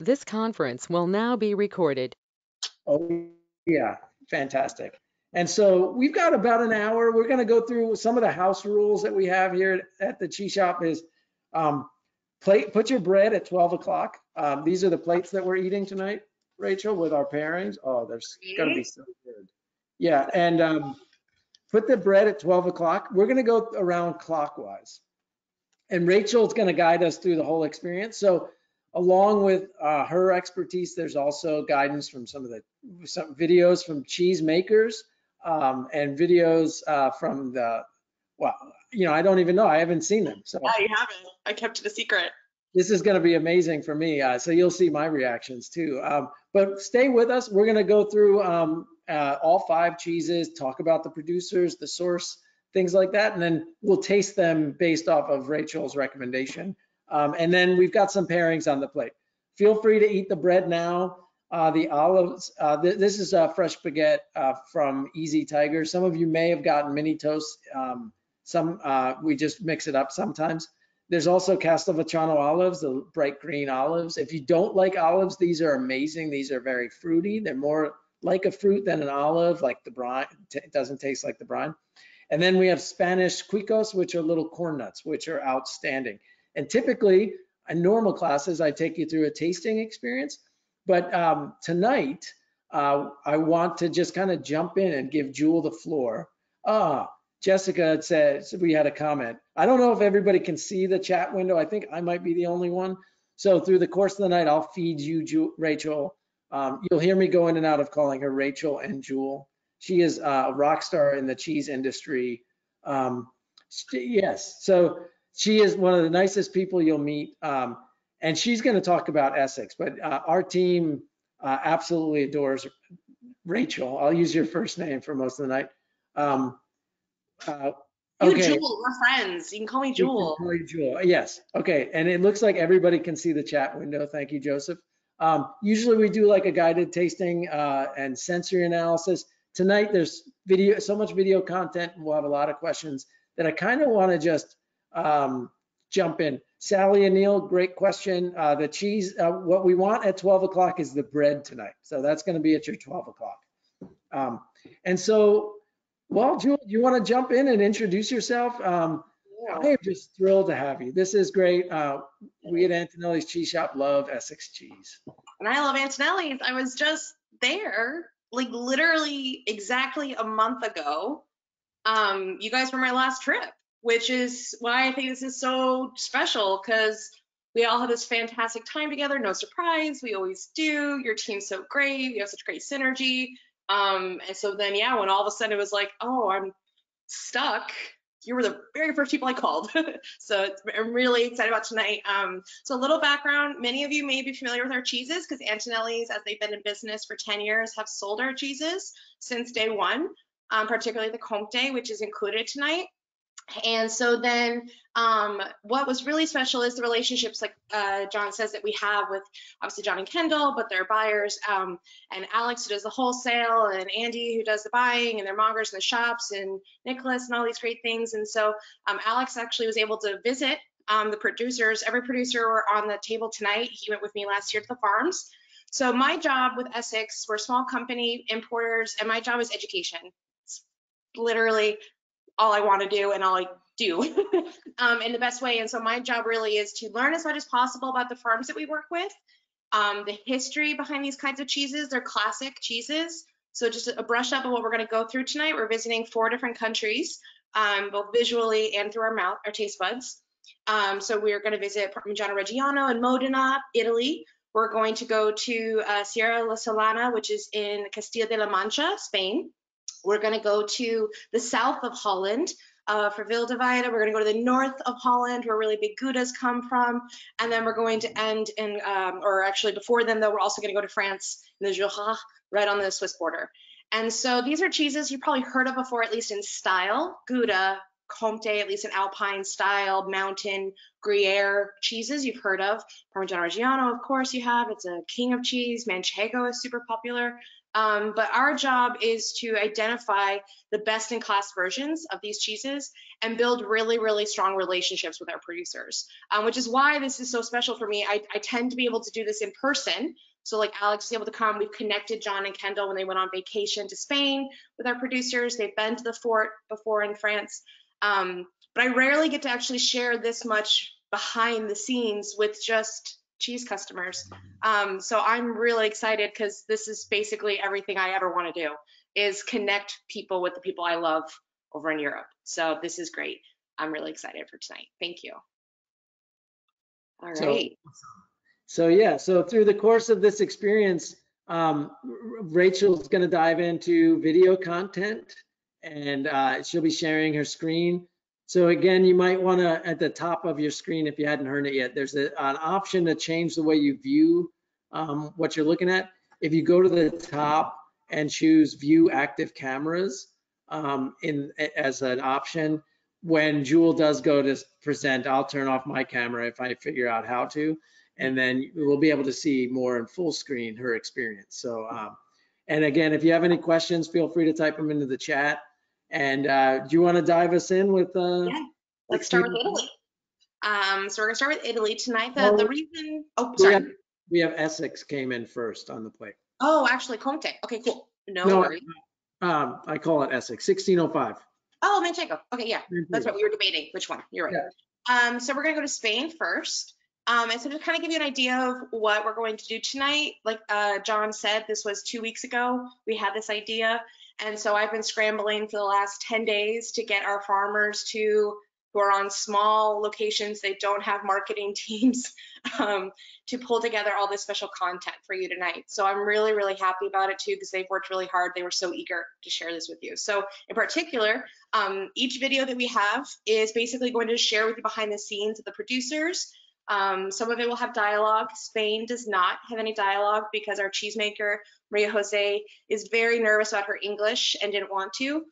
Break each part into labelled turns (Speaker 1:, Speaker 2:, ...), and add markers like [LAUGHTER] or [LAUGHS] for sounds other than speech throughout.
Speaker 1: This conference will now be recorded.
Speaker 2: Oh, yeah, fantastic. And so we've got about an hour. We're going to go through some of the house rules that we have here at the Cheese Shop is um, plate, put your bread at 12 o'clock. Um, these are the plates that we're eating tonight, Rachel, with our pairings. Oh, they're going to be so good. Yeah, and um, put the bread at 12 o'clock. We're going to go around clockwise. And Rachel's going to guide us through the whole experience. So along with uh, her expertise, there's also guidance from some of the some videos from cheese makers um, and videos uh, from the, well, you know, I don't even know. I haven't seen them. So
Speaker 3: Yeah, you haven't. I kept it a secret.
Speaker 2: this is going to be amazing for me. Uh, so you'll see my reactions too. Um, but stay with us. We're going to go through um, uh, all five cheeses, talk about the producers, the source, things like that, and then we'll taste them based off of Rachel's recommendation. Um, and then we've got some pairings on the plate. Feel free to eat the bread now. Uh, the olives, uh, th this is a fresh baguette uh, from Easy Tiger. Some of you may have gotten mini toast. Um, some uh, we just mix it up sometimes. There's also Castelvetrano olives, the bright green olives. If you don't like olives, these are amazing. These are very fruity. They're more like a fruit than an olive, like the brine. It doesn't taste like the brine. And then we have Spanish quicos, which are little corn nuts, which are outstanding. And typically, in normal classes, I take you through a tasting experience. But um, tonight, uh, I want to just kind of jump in and give Juhl the floor. Ah, Jessica had said we had a comment. I don't know if everybody can see the chat window. I think I might be the only one. So through the course of the night, I'll feed you, Ju Rachel. Um, you'll hear me go in and out of calling her Rachel and Juhl. She is a rock star in the cheese industry. Um, yes, so she is one of the nicest people you'll meet. Um, and she's going to talk about Essex, but uh, our team uh, absolutely adores Rachel. I'll use your first name for most of the night. Um, uh,
Speaker 3: You. Juhl, we're friends. You can call me Juhl.
Speaker 2: call you Juhl. Yes. Okay. And it looks like everybody can see the chat window. Thank you, Joseph. Um, usually we do like a guided tasting uh, and sensory analysis. Tonight there's video, so much video content, we'll have a lot of questions that I kind of want to just um, jump in. Sally and Neil, great question. Uh, the cheese, uh, what we want at 12 o'clock is the bread tonight. So that's going to be at your 12 o'clock. Um, and so, well, Juhl, you want to jump in and introduce yourself? Um, I am just thrilled to have you. This is great. Uh, we at Antonelli's Cheese Shop love Essex cheese.
Speaker 3: And I love Antonelli's. I was just there, like literally exactly a month ago. Um, you guys were my last trip, which is why I think this is so special because we all had this fantastic time together. No surprise, we always do. Your team's so great. You have such great synergy. Um, and so then, yeah, when all of a sudden it was like, oh, I'm stuck, you were the very first people I called. [LAUGHS] so I'm really excited about tonight. Um, so a little background, many of you may be familiar with our cheeses because Antonelli's, as they've been in business for 10 years, have sold our cheeses since day one, um, particularly the Comte, which is included tonight. And so then um, what was really special is the relationships like uh, John says that we have with obviously John and Kendall, but their buyers um, and Alex who does the wholesale and Andy who does the buying and their mongers and the shops and Nicholas and all these great things. And so um, Alex actually was able to visit um, the producers. Every producer were on the table tonight. He went with me last year to the farms. So my job with Essex, we're small company, importers, and my job is education. Literally all I want to do and all I do [LAUGHS] um, in the best way. And so my job really is to learn as much as possible about the farms that we work with, um, the history behind these kinds of cheeses. They're classic cheeses. So just a brush up of what we're going to go through tonight. We're visiting four different countries, um, both visually and through our mouth, our taste buds. Um, so we're going to visit Parmigiano Reggiano in Modena, Italy. We're going to go to uh, Sierra La Solana, which is in Castilla de la Mancha, Spain. We're going to go to the south of Holland uh, for Wilde Weide. We're going to go to the north of Holland, where really big Goudas come from. And then we're going to end in, um, or actually before then, though, we're also going to go to France, in the Jura, right on the Swiss border. And so these are cheeses you've probably heard of before, at least in style. Gouda, Comte, at least in Alpine style, mountain, Gruyere cheeses you've heard of. Parmigiano Reggiano, of course, you have. It's a king of cheese. Manchego is super popular. Um, but our job is to identify the best in class versions of these cheeses and build really, really strong relationships with our producers, um, which is why this is so special for me. I, I tend to be able to do this in person. So like Alex is able to come, we've connected John and Kendall when they went on vacation to Spain with our producers. They've been to the fort before in France. Um, but I rarely get to actually share this much behind the scenes with just cheese customers. Um, so I'm really excited because this is basically everything I ever want to do is connect people with the people I love over in Europe. So this is great. I'm really excited for tonight. Thank you. All right.
Speaker 2: So- So yeah, so through the course of this experience, um, Rachel's going to dive into video content and uh, she'll be sharing her screen. So again, you might want to, at the top of your screen, if you hadn't heard it yet, there's a, an option to change the way you view um, what you're looking at. If you go to the top and choose view active cameras um, in as an option, when Juhl does go to present, I'll turn off my camera if I figure out how to and then we'll be able to see more in full screen her experience. So, um, and again, if you have any questions, feel free to type them into the chat. And uh, do you want to dive us in with? Uh,
Speaker 3: Yeah. Let's start with Italy. Um, so we're gonna start with Italy tonight. The,
Speaker 2: Oh.
Speaker 3: the reason, oh,
Speaker 2: we, have,
Speaker 3: sorry.
Speaker 2: we have Essex came in first on the plate.
Speaker 3: Oh, actually Comte. Okay, cool. No,
Speaker 2: No,
Speaker 3: worries.
Speaker 2: Um, I call it Essex, 1605.
Speaker 3: Oh, Manchego. Okay, yeah. That's what We were debating which one. You're right. Um, so we're gonna go to Spain first. Um, and so to kind of give you an idea of what we're going to do tonight, like uh, John said, this was two weeks ago. We had this idea, and so I've been scrambling for the last 10 days to get our farmers to who are on small locations. They don't have marketing [LAUGHS] teams um, to pull together all this special content for you tonight. So I'm really, really happy about it too because they've worked really hard. They were so eager to share this with you. So in particular, um, each video that we have is basically going to share with you behind the scenes of the producers. Um, some of it will have dialogue. Spain does not have any dialogue because our cheesemaker, Maria Jose, is very nervous about her English and didn't want to.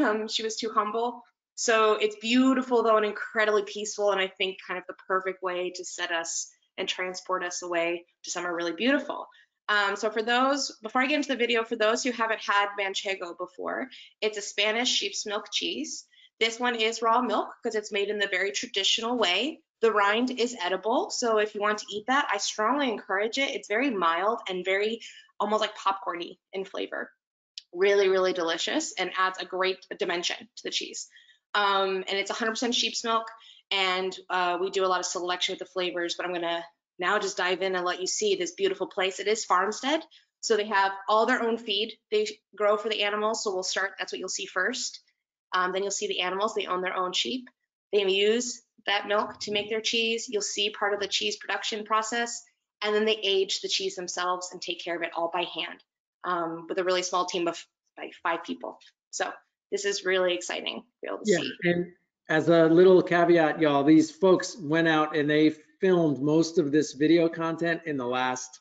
Speaker 3: Um, she was too humble. So it's beautiful though and incredibly peaceful and I think kind of the perfect way to set us and transport us away to somewhere really beautiful. Um, so for those, before I get into the video, for those who haven't had manchego before, it's a Spanish sheep's milk cheese. This one is raw milk because it's made in the very traditional way. The rind is edible, so if you want to eat that, I strongly encourage it. It's very mild and very almost like popcorny in flavor. Really, really delicious and adds a great dimension to the cheese. Um, and it's 100% sheep's milk, and uh, we do a lot of selection with the flavors, but I'm gonna now just dive in and let you see this beautiful place. It is farmstead, so they have all their own feed they grow for the animals. So we'll start, that's what you'll see first. Um, then you'll see the animals, they own their own sheep. They use that milk to make their cheese. You'll see part of the cheese production process, and then they age the cheese themselves and take care of it all by hand um, with a really small team of like five people. So this is really exciting to be able to
Speaker 2: Yeah,
Speaker 3: see.
Speaker 2: and as a little caveat, y'all, these folks went out and they filmed most of this video content in the last,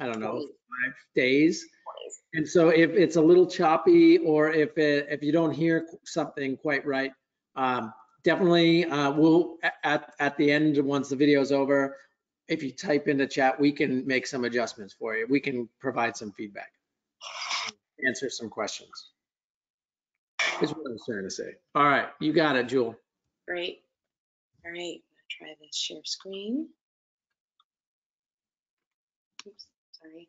Speaker 2: I don't know, five days. And so if it's a little choppy or if it, if you don't hear something quite right, um, definitely uh, we'll at at the end once the video is over, if you type into chat, we can make some adjustments for you. We can provide some feedback, answer some questions. Is what I'm trying to say. All right, you got it, Juhl.
Speaker 3: Great. All right, try this share screen. Oops, sorry.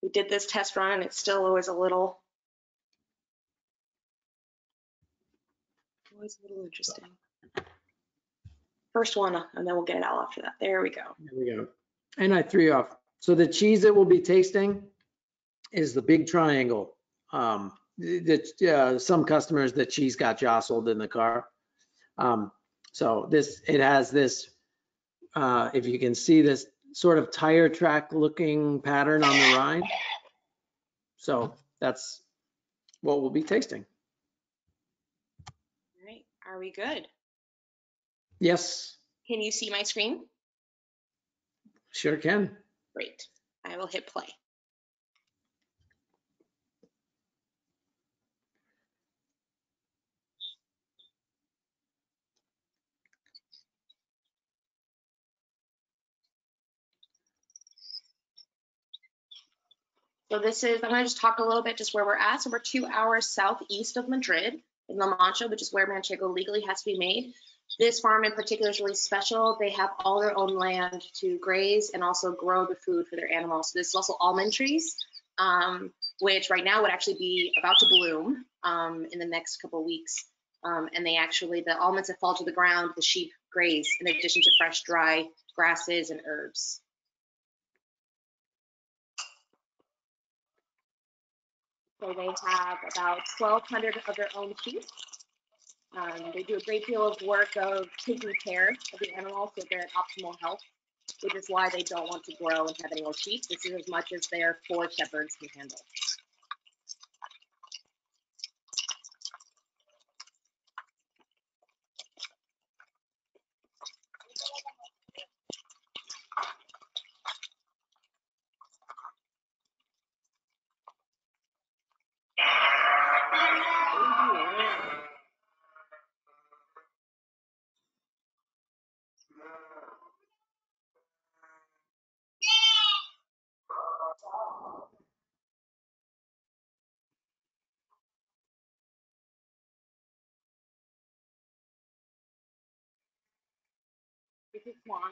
Speaker 3: We did this test run it's still always a little, always a little interesting. First one, and then we'll get it all after that. There we go.
Speaker 2: There we go. And I threw off. So the cheese that we'll be tasting is the big triangle. Um, the, uh, some customers, the cheese got jostled in the car. Um, so this, it has this, uh, if you can see this sort of tire track looking pattern on the rind. So that's what we'll be tasting.
Speaker 3: Are we good?
Speaker 2: Yes,
Speaker 3: Can you see my screen?
Speaker 2: sure can.
Speaker 3: Great. I will hit play. So this is, I'm gonna just talk a little bit just where we're at. So we're two hours southeast of Madrid La Mancha, which is where Manchego legally has to be made. This farm in particular is really special. They have all their own land to graze and also grow the food for their animals. So this is also almond trees, um, which right now would actually be about to bloom um, in the next couple weeks. Um, and they actually, the almonds that fall to the ground, the sheep graze in addition to fresh, dry grasses and herbs. So they have about 1,200 of their own sheep. Um, they do a great deal of work of taking care of the animals so they're in optimal health, which is why they don't want to grow and have any more sheep. This is as much as their four shepherds can handle.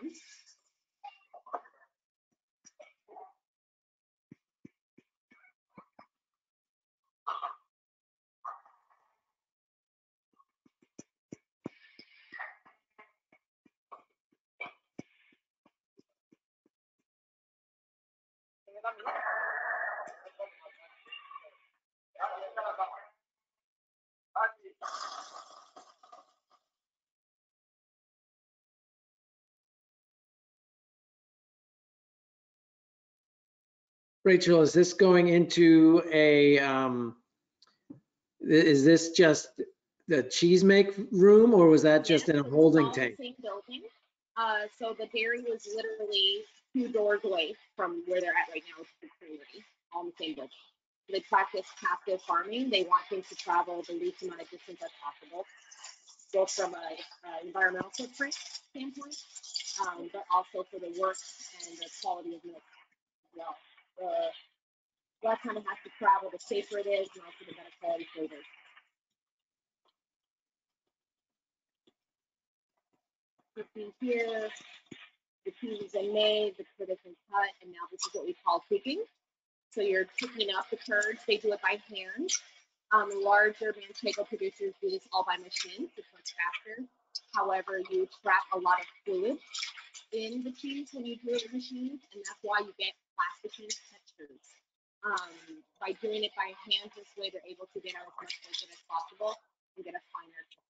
Speaker 3: This
Speaker 2: Rachel, is this going into a, um, is this just the cheese make room or was that just in a holding
Speaker 3: all
Speaker 2: tank?
Speaker 3: Same building. Uh, so the dairy was literally two doors away from where they're at right now, is the creamery, all the same building. They practice captive farming. They want things to travel the least amount of distance as possible, both from a, uh environmental footprint standpoint, um, but also for the work and the quality of milk as well. The less time has to travel, the safer it is, and also the better quality flavors. You see here, the cheeses are made, the curd has been cut, and now this is what we call cooking. So you're cooking up the curds. They do it by hand. Um, larger Manchego producers do this all by machine. It's much faster. However, you trap a lot of fluid in the cheese when you do it with machines, and that's why you get textures. Um, by doing it by hand this way, they're able to get out as much as possible and get a finer texture.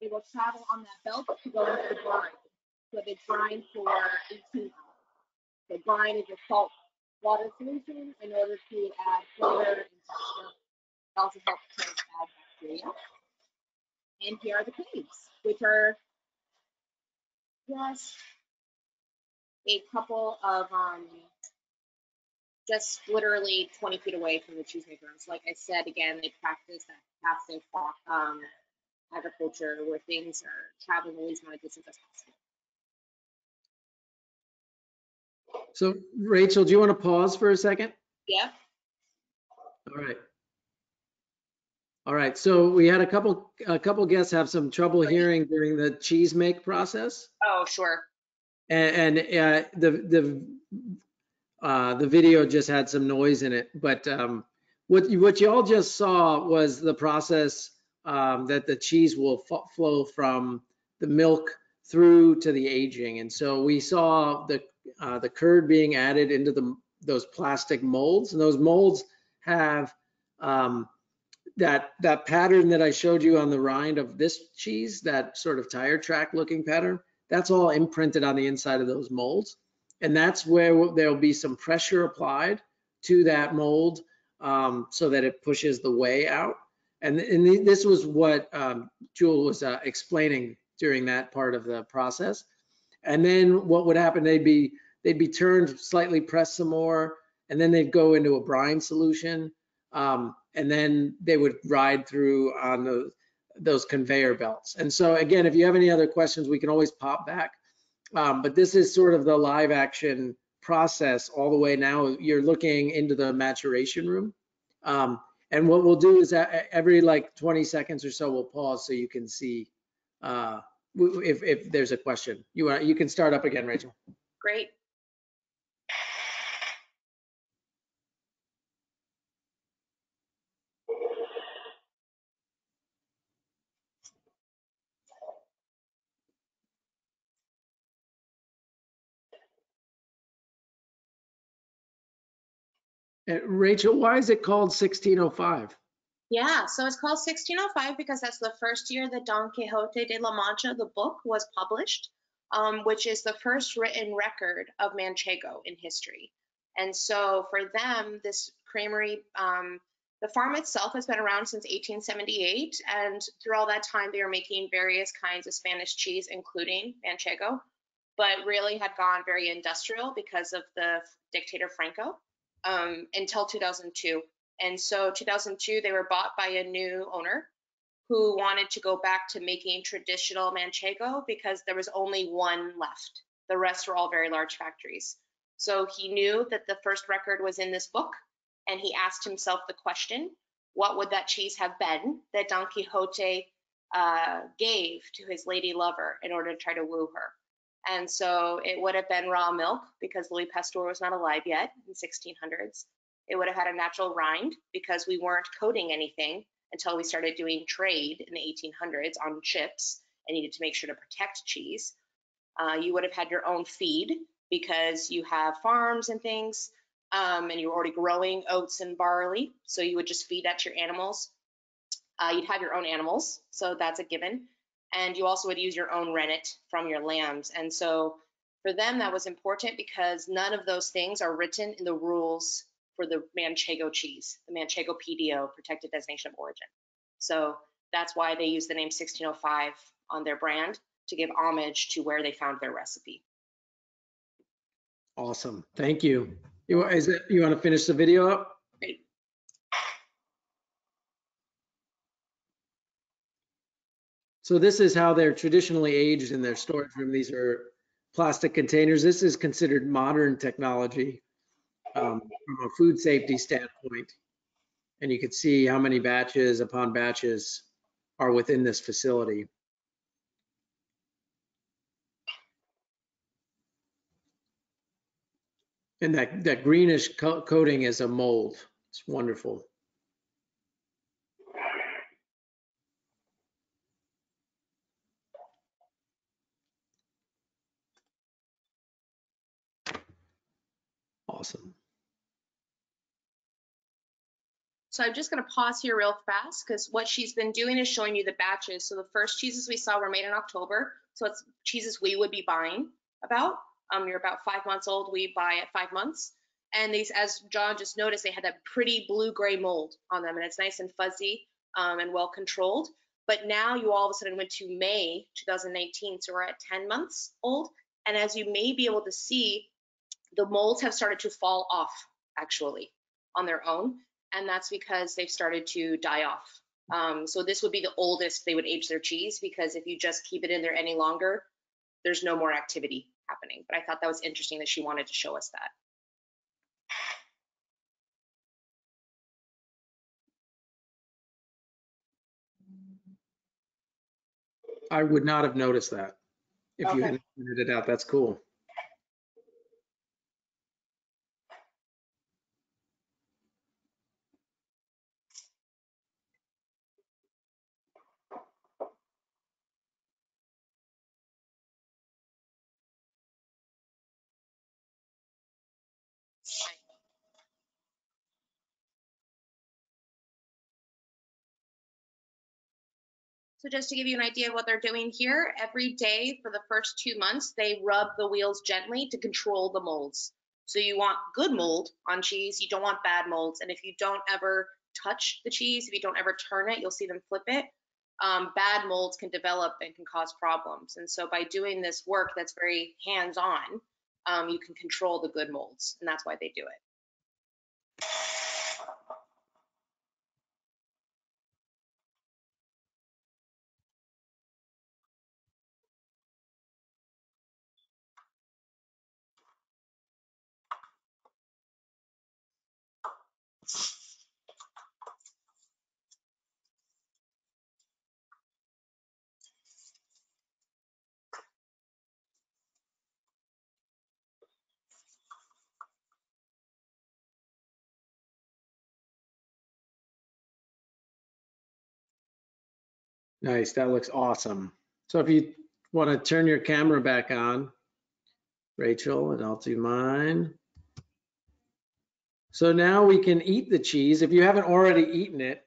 Speaker 3: It will travel on that belt to go into the brine. So they brine for 18 hours. The brine is a salt water solution in order to add flavor and texture. It also helps to add bacteria. And here are the caves, which are just a couple of um, just literally 20 feet away from the cheesemaker rooms. Like I said, again, they practice that passive um, agriculture where things are traveling the least amount of distance as possible.
Speaker 2: So Rachel, do you want to pause for a second?
Speaker 3: Yeah.
Speaker 2: All right. All right, so we had a couple, a couple guests have some trouble hearing during the cheese make process.
Speaker 3: Oh, sure.
Speaker 2: And, and uh, the, the uh, the video just had some noise in it, but um, what you, what you all just saw was the process um, that the cheese will flow from the milk through to the aging. And so we saw the uh, the curd being added into the those plastic molds, and those molds have um, that that pattern that I showed you on the rind of this cheese, that sort of tire track looking pattern. That's all imprinted on the inside of those molds, and that's where there'll be some pressure applied to that mold um, so that it pushes the whey out. And, and this was what um, Juhl was uh, explaining during that part of the process. And then what would happen, they'd be, they'd be turned slightly pressed some more, and then they'd go into a brine solution. Um, and then they would ride through on those conveyor belts. And so again, if you have any other questions, we can always pop back. Um, but this is sort of the live action process all the way now. You're looking into the maturation room. Um, and what we'll do is that every like 20 seconds or so, we'll pause so you can see uh, if, if there's a question. You, want, you can start up again, Rachel.
Speaker 3: Great.
Speaker 2: Rachel, why is it called 1605?
Speaker 3: Yeah, so it's called 1605 because that's the first year that Don Quixote de la Mancha, the book, was published, um, which is the first written record of Manchego in history. And so for them, this creamery, um, the farm itself has been around since 1878. And through all that time, they were making various kinds of Spanish cheese, including Manchego, but really had gone very industrial because of the dictator Franco um, until 2002. And so 2002, they were bought by a new owner who wanted to go back to making traditional manchego because there was only one left. The rest were all very large factories. So he knew that the first record was in this book, and he asked himself the question, what would that cheese have been that Don Quixote uh, gave to his lady lover in order to try to woo her? And so it would have been raw milk because Louis Pasteur was not alive yet in 1600s. It would have had a natural rind because we weren't coating anything until we started doing trade in the 1800s on chips and needed to make sure to protect cheese. Uh, you would have had your own feed because you have farms and things um, and you're already growing oats and barley. So you would just feed that to your animals. Uh, you'd have your own animals, so that's a given. And you also would use your own rennet from your lambs. And so for them, that was important because none of those things are written in the rules for the Manchego cheese, the Manchego PDO, Protected Designation of Origin. So that's why they use the name 1605 on their brand to give homage to where they found their recipe.
Speaker 2: Awesome. Thank you. You, you want to finish the video up? So this is how they're traditionally aged in their storage room. These are plastic containers. This is considered modern technology um, from a food safety standpoint. And you can see how many batches upon batches are within this facility. And that, that greenish co coating is a mold. It's wonderful. Awesome.
Speaker 3: So I'm just going to pause here real fast because what she's been doing is showing you the batches. So the first cheeses we saw were made in October. So it's cheeses we would be buying about. Um, you're about five months old. We buy at five months. And these, as John just noticed, they had that pretty blue-gray mold on them, and it's nice and fuzzy um, and well controlled. But now you all of a sudden went to May 2019, so we're at 10 months old. And as you may be able to see, the molds have started to fall off actually on their own, and that's because they've started to die off. Um, so this would be the oldest they would age their cheese because if you just keep it in there any longer, there's no more activity happening. But I thought that was interesting that she wanted to show us that.
Speaker 2: I would not have noticed that if you hadn't pointed it out. That's cool.
Speaker 3: So just to give you an idea of what they're doing here, every day for the first two months, they rub the wheels gently to control the molds. So you want good mold on cheese, you don't want bad molds. And if you don't ever touch the cheese, if you don't ever turn it, you'll see them flip it. Um, bad molds can develop and can cause problems. And so by doing this work that's very hands-on, um, you can control the good molds, and that's why they do it.
Speaker 2: Nice, that looks awesome. So if you want to turn your camera back on, Rachel, and I'll do mine. So now we can eat the cheese. If you haven't already eaten it,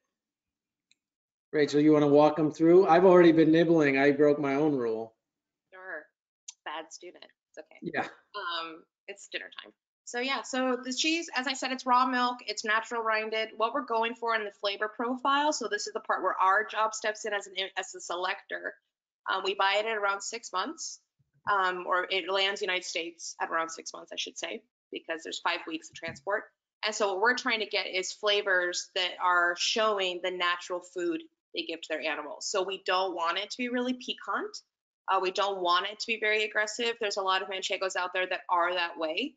Speaker 2: Rachel, you want to walk them through? I've already been nibbling. I broke my own rule.
Speaker 3: Sure, bad student, it's okay.
Speaker 2: Yeah,
Speaker 3: Um, it's dinner time. So yeah, so the cheese, as I said, it's raw milk, it's natural rinded. What we're going for in the flavor profile, so this is the part where our job steps in as an as a selector. Um, we buy it at around six months, um, or it lands United States at around six months, I should say, because there's five weeks of transport. And so what we're trying to get is flavors that are showing the natural food they give to their animals. So we don't want it to be really piquant. Uh, we don't want it to be very aggressive. There's a lot of manchegos out there that are that way.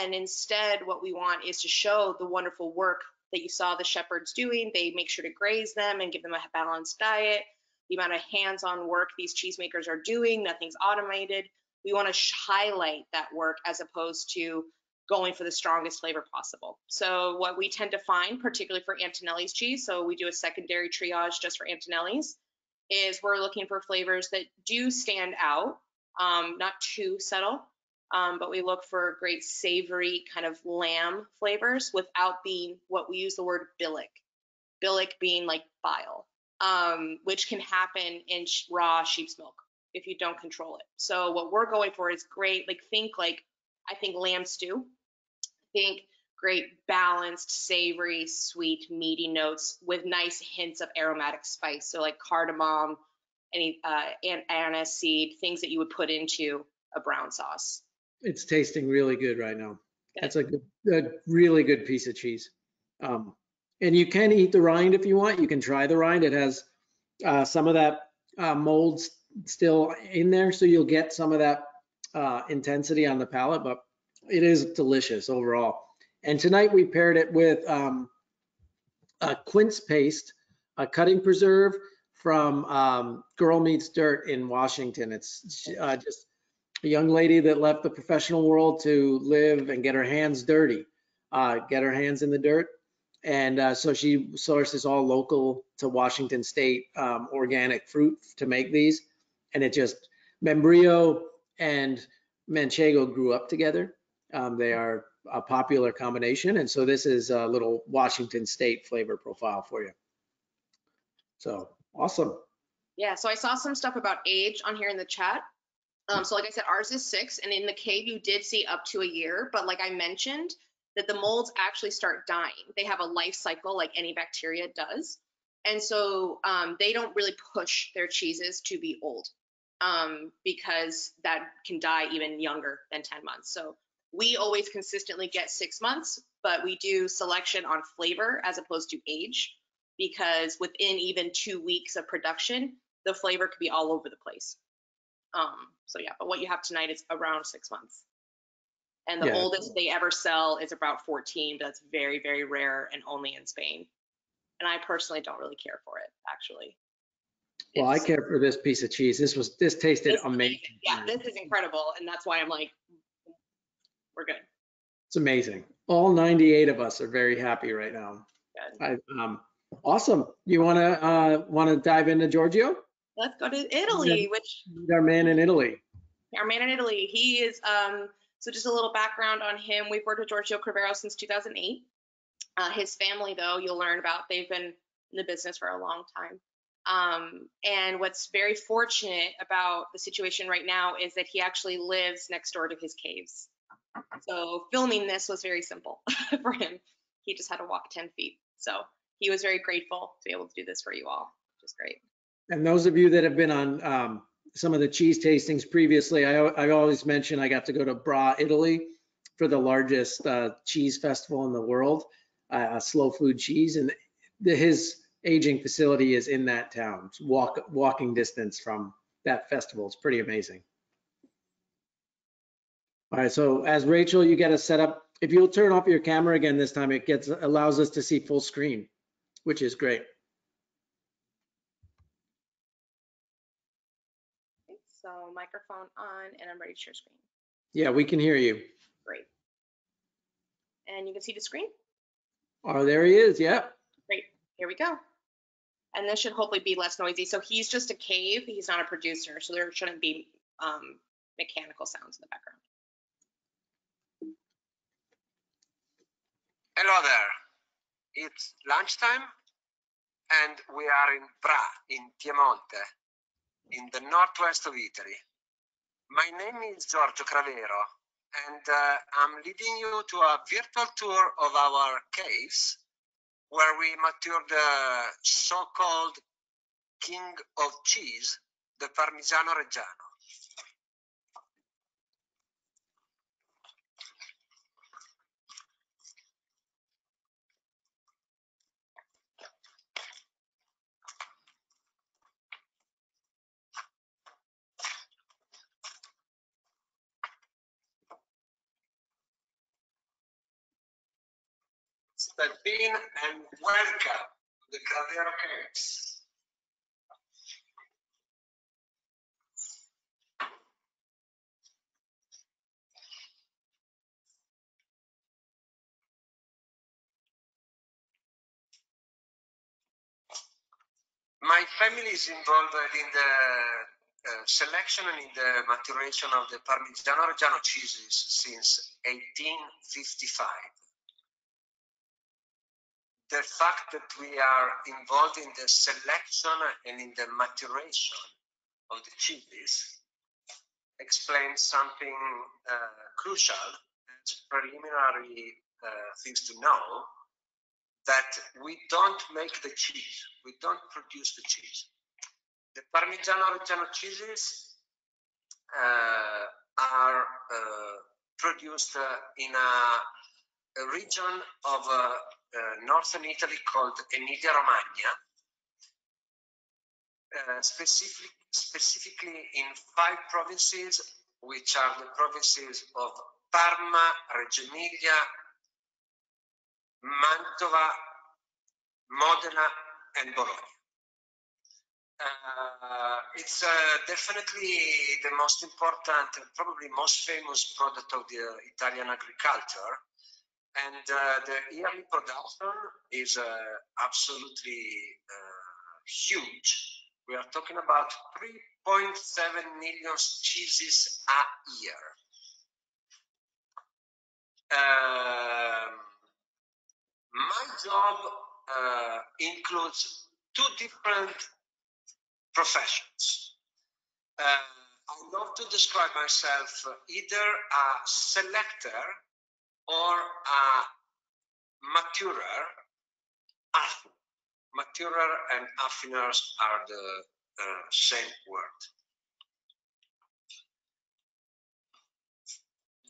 Speaker 3: And instead, what we want is to show the wonderful work that you saw the shepherds doing. They make sure to graze them and give them a balanced diet. The amount of hands-on work these cheesemakers are doing, nothing's automated. We want to highlight that work as opposed to going for the strongest flavor possible. So what we tend to find, particularly for Antonelli's cheese, so we do a secondary triage just for Antonelli's, is we're looking for flavors that do stand out, um, not too subtle, um, but we look for great savory kind of lamb flavors without being what we use the word bilic. Bilic being like bile, um, which can happen in sh- raw sheep's milk if you don't control it. So what we're going for is great, like think like, I think lamb stew, think great balanced, savory, sweet, meaty notes with nice hints of aromatic spice. So like cardamom, any uh, an- anise seed, things that you would put into a brown sauce.
Speaker 2: It's tasting really good right now. That's a, good, a really good piece of cheese. Um, and you can eat the rind if you want. You can try the rind. It has uh, some of that uh, mold still in there, so you'll get some of that uh, intensity on the palate, but it is delicious overall. And tonight we paired it with um, a quince paste, a cutting preserve from um, Girl Meets Dirt in Washington. It's uh, just a young lady that left the professional world to live and get her hands dirty, uh, get her hands in the dirt. And uh, so she sources all local to Washington State um, organic fruit to make these. And it just, Membrillo and Manchego grew up together. Um, they are a popular combination. And so this is a little Washington State flavor profile for you. So awesome.
Speaker 3: Yeah, so I saw some stuff about age on here in the chat. Um, so like I said, ours is six, and in the cave you did see up to a year, but like I mentioned, that the molds actually start dying. They have a life cycle like any bacteria does. And so um, they don't really push their cheeses to be old um, because that can die even younger than 10 months. So we always consistently get six months, but we do selection on flavor as opposed to age because within even two weeks of production, the flavor could be all over the place. Um, so yeah, but what you have tonight is around six months. And the
Speaker 2: Yeah.
Speaker 3: oldest they ever sell is about 14, but that's very, very rare and only in Spain. And I personally don't really care for it, actually.
Speaker 2: Well, I care for this piece of cheese. This was, this tasted
Speaker 3: it's
Speaker 2: amazing.
Speaker 3: Yeah, this is incredible. And that's why I'm like, we're good.
Speaker 2: It's amazing. All 98 of us are very happy right now.
Speaker 3: Good.
Speaker 2: I, um, awesome. You want to uh, want to dive into Giorgio,
Speaker 3: Let's go to Italy, which
Speaker 2: our man in Italy?
Speaker 3: our man in Italy. He is um so just a little background on him. We've worked with Giorgio Cravero since 2008. Uh, his family, though, you'll learn about. They've been in the business for a long time.
Speaker 4: Um, and what's very fortunate about the situation right now is that he actually lives next door to his caves. So filming this was very simple [LAUGHS] for him. He just had to walk 10 feet. So he was very grateful to be able to do this for you all, which is great.
Speaker 2: And those of you that have been on um, some of the cheese tastings previously, I, I always mention I got to go to Bra, Italy for the largest uh, cheese festival in the world, uh, slow food cheese. And the, his aging facility is in that town, walk, walking distance from that festival. It's pretty amazing. All right, so as Rachel, you get us set up. If you'll turn off your camera again this time, it gets allows us to see full screen, which is great.
Speaker 4: Okay, so microphone on and I'm ready to share screen.
Speaker 2: Yeah, we can hear you.
Speaker 4: Great. And you can see the screen?
Speaker 2: Oh, there he is. Yeah.
Speaker 4: Great, here we go. And this should hopefully be less noisy. So he's just a cave, he's not a producer, so there shouldn't be um, mechanical sounds in the background.
Speaker 5: Hello there. It's lunchtime and we are in Bra in Piemonte, in the northwest of Italy. My name is Giorgio Cravero and uh, I'm leading you to a virtual tour of our caves where we mature the so-called king of cheese, the Parmigiano Reggiano. Step in and welcome to the Caves. My family is involved in the uh, selection and in the maturation of the Parmigiano Reggiano cheeses since 1855 the fact that we are involved in the selection and in the maturation of the cheeses explains something uh, crucial as preliminary uh, things to know that we don't make the cheese, we don't produce the cheese. The Parmigiano Reggiano cheeses uh, are uh, produced uh, in a, a region of uh, uh, northern Italy called Emilia Romagna, uh, specific, specifically in five provinces, which are the provinces of Parma, Reggio Emilia, Mantova, Modena, and Bologna. Uh, it's uh, definitely the most important probably most famous product of the Italian agriculture and uh, the yearly production is uh, absolutely uh, huge. We are talking about 3.7 million cheeses a year. Um, my job uh, includes two different professions. Uh, I love to describe myself either a selector or a maturer, maturer and affineurs are the uh, same word.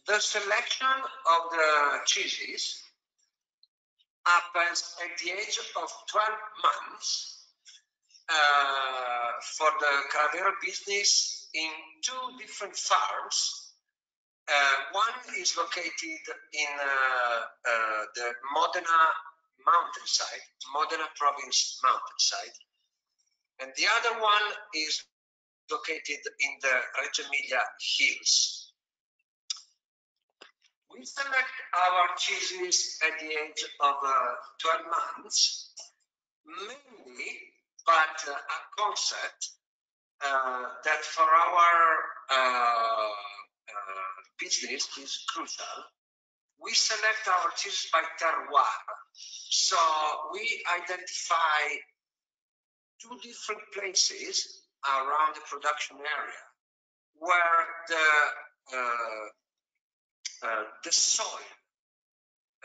Speaker 5: The selection of the cheeses happens at the age of 12 months uh, for the Cravero business in two different farms one is located in uh, uh, the Modena mountainside, Modena province mountainside, and the other one is located in the Reggio Emilia hills. We select our cheeses at the age of uh, 12 months, mainly, but uh, a concept uh, that for our business is crucial. We select our cheese by terroir. So we identify two different places around the production area where the uh, uh, the soil,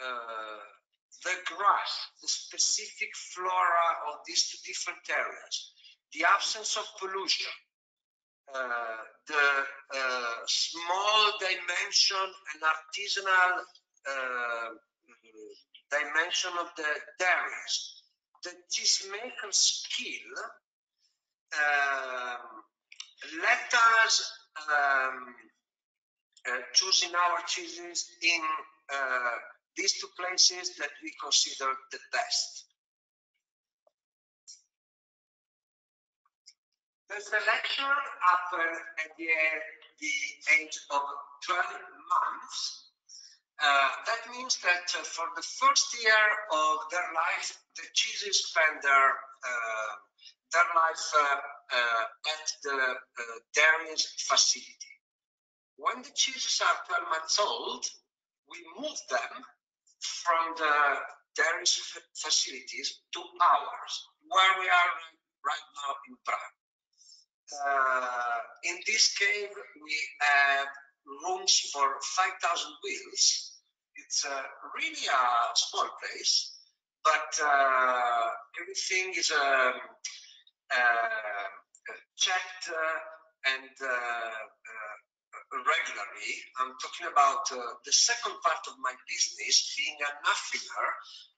Speaker 5: uh, the grass, the specific flora of these two different areas, the absence of pollution, uh, the uh, small dimension and artisanal uh, dimension of the dairies, the cheesemaker skill um, let us um, uh, choosing our cheeses in uh, these two places that we consider the best. The selection happened at the, the age of 12 months. Uh, that means that uh, for the first year of their life, the cheeses spend their uh, their life uh, uh, at the uh, dairy's facility. When the cheeses are 12 months old, we move them from the dairy's facilities to ours, where we are right now in Bra. Uh, in this cave, we have rooms for 5,000 wheels. It's uh, really a small place, but uh, everything is um, checked and regularly. I'm talking about uh, the second part of my business, being an affineur.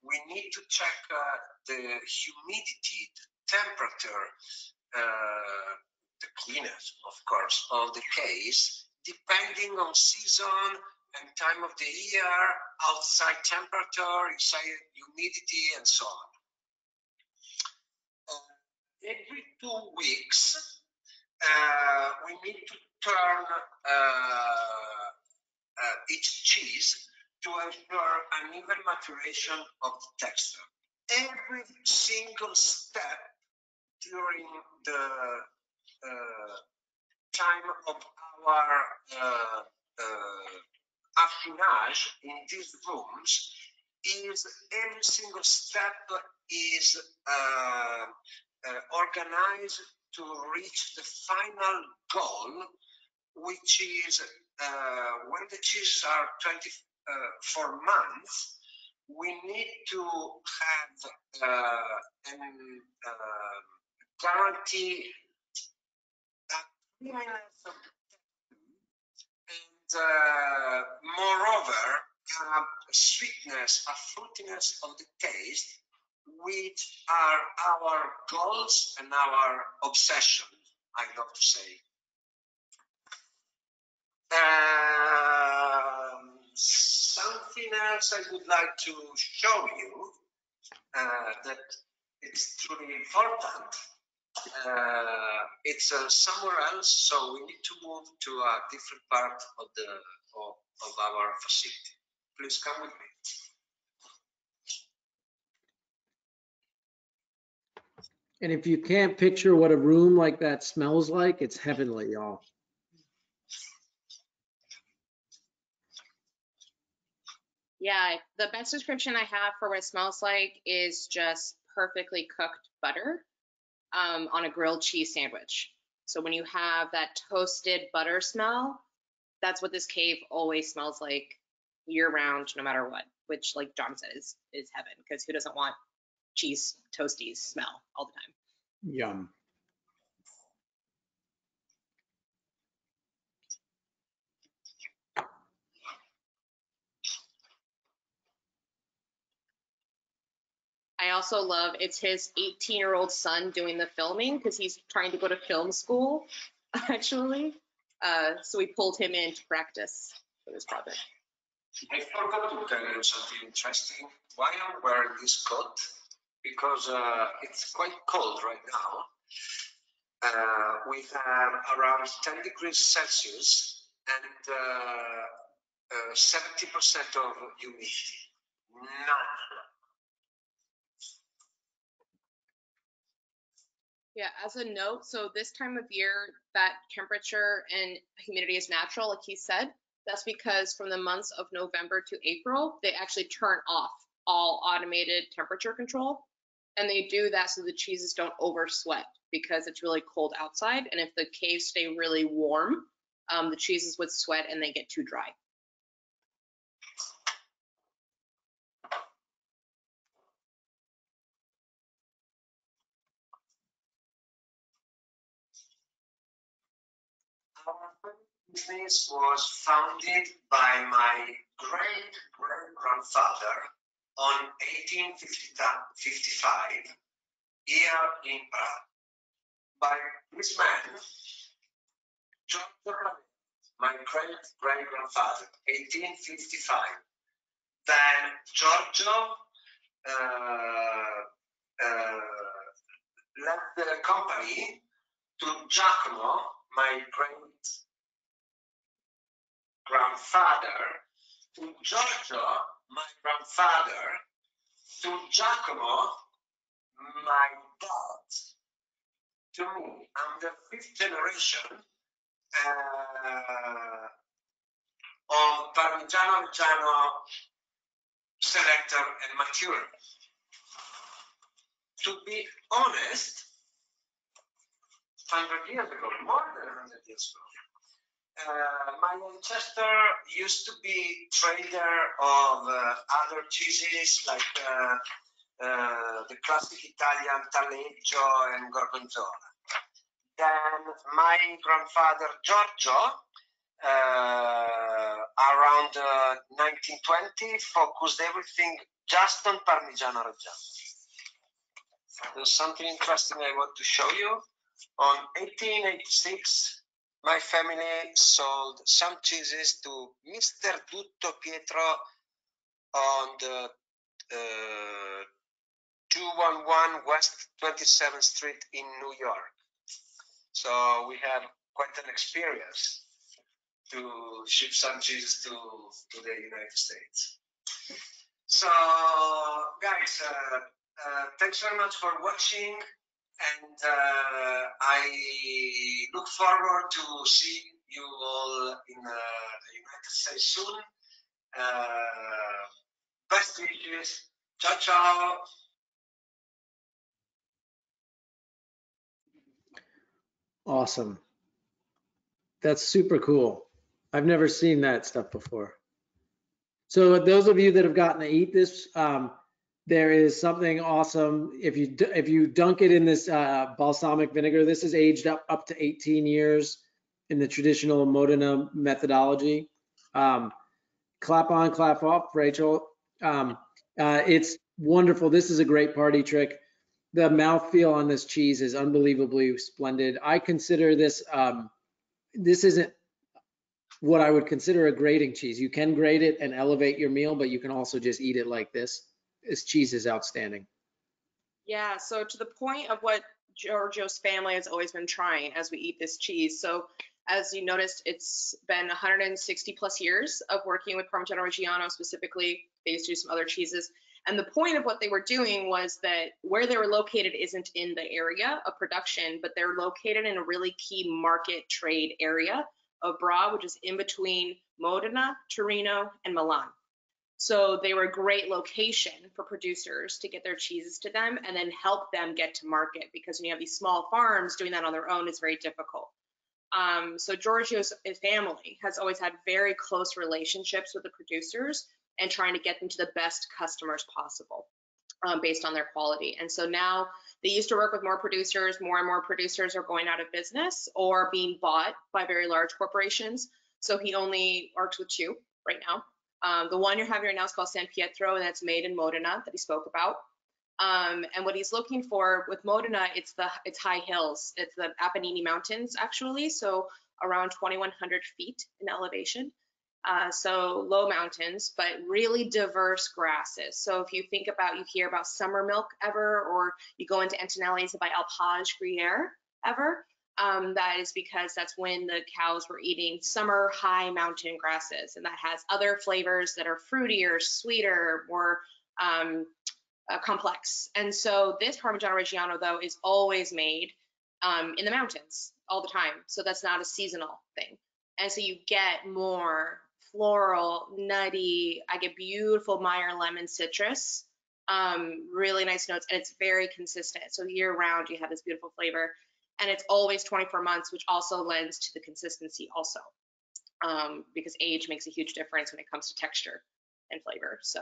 Speaker 5: We need to check uh, the humidity, the temperature, uh, the cleanness, of course, of the case, depending on season and time of the year, outside temperature, inside humidity, and so on. every two weeks, uh, we need to turn uh, uh, each cheese to ensure an even maturation of the texture. Every single step during the uh, time of our uh, uh, affinage in these rooms is every single step is uh, uh, organized to reach the final goal, which is uh, when the cheeses are 24 uh, months, we need to have uh, an uh, guarantee and uh, moreover, a sweetness, a fruitiness of the taste which are our goals and our obsession, I love to say. Um, something else I would like to show you uh, that it's truly important. Uh, it's uh, somewhere else, so we need to move to a different part of the of, of our facility. Please come with me.
Speaker 2: And if you can't picture what a room like that smells like, it's heavenly, y'all.
Speaker 3: Yeah, the best description I have for what it smells like is just perfectly cooked butter um, on a grilled cheese sandwich. So when you have that toasted butter smell, that's what this cave always smells like year round, no matter what, which like John said is, is heaven because who doesn't want cheese toasties smell all the time.
Speaker 2: Yum.
Speaker 3: I also love it's his 18 year old son doing the filming because he's trying to go to film school [LAUGHS] actually. Uh, so we pulled him in to practice for this project.
Speaker 5: I forgot to tell you something interesting. Why I'm wearing this coat? because uh, it's quite cold right now. Uh, we have around 10 degrees Celsius and uh, 70% uh, of humidity.
Speaker 3: Yeah, as a note, so this time of year, that temperature and humidity is natural, like he said. That's because from the months of November to April, they actually turn off all automated temperature control And they do that so the cheeses don't over sweat because it's really cold outside. And if the caves stay really warm, um, the cheeses would sweat and they get too dry.
Speaker 5: Our business was founded by my great great grandfather on 1855 here in Bra by this man, my great great grandfather, 1855. Then Giorgio uh, uh, left the company to Giacomo, my great grandfather, to Giorgio, my grandfather, to Giacomo, my dad, to me. I'm the fifth generation uh, of Parmigiano Reggiano selector and mature. To be honest, 100 years ago, more than 100 years ago, uh, my ancestor used to be trader of uh, other cheeses like uh, uh, the classic Italian taleggio and gorgonzola. Then my grandfather Giorgio, uh, around uh, 1920, focused everything just on Parmigiano Reggiano. There's something interesting I want to show you. On 1886, my family sold some cheeses to Mr. Dutto Pietro on the uh, 211 West 27th Street in New York. So we have quite an experience to ship some cheeses to, to the United States. So, guys, uh, uh, thanks very much for watching and uh, I look forward to seeing you all in uh, the United States soon. Uh, best wishes. Ciao, ciao.
Speaker 2: Awesome. That's super cool. I've never seen that stuff before. So those of you that have gotten to eat this, um, there is something awesome. If you if you dunk it in this uh, balsamic vinegar, this is aged up up to 18 years in the traditional Modena methodology. Um, clap on, clap off, Rachel. Um, uh, it's wonderful. This is a great party trick. The mouthfeel on this cheese is unbelievably splendid. I consider this, um, this isn't what I would consider a grating cheese. You can grate it and elevate your meal, but you can also just eat it like this. This cheese is outstanding.
Speaker 3: Yeah, so to the point of what Giorgio's family has always been trying as we eat this cheese. So as you noticed, it's been 160 plus years of working with Parmigiano Reggiano specifically. They used to do some other cheeses. And the point of what they were doing was that where they were located isn't in the area of production, but they're located in a really key market trade area of Bra, which is in between Modena, Torino, and Milan. So they were a great location for producers to get their cheeses to them and then help them get to market because when you have these small farms doing that on their own is very difficult. Um, so Giorgio's family has always had very close relationships with the producers and trying to get them to the best customers possible um, based on their quality. And so now they used to work with more producers. More and more producers are going out of business or being bought by very large corporations. So he only works with two right now. Um, the one you're having right now is called San Pietro, and that's made in Modena that he spoke about. Um, and what he's looking for with Modena, it's the it's high hills. It's the Apennine Mountains actually, so around 2,100 feet in elevation. Uh, so low mountains, but really diverse grasses. So if you think about, you hear about summer milk ever, or you go into Antonelli's by Alpage Gruyere ever, um, that is because that's when the cows were eating summer high mountain grasses, and that has other flavors that are fruitier, sweeter, more um, uh, complex. And so this Parmigiano Reggiano, though, is always made um, in the mountains all the time. So that's not a seasonal thing. And so you get more floral, nutty. I get beautiful Meyer lemon citrus Um, really nice notes, and it's very consistent. So year round, you have this beautiful flavor, and it's always 24 months, which also lends to the consistency also, um, because age makes a huge difference when it comes to texture and flavor. So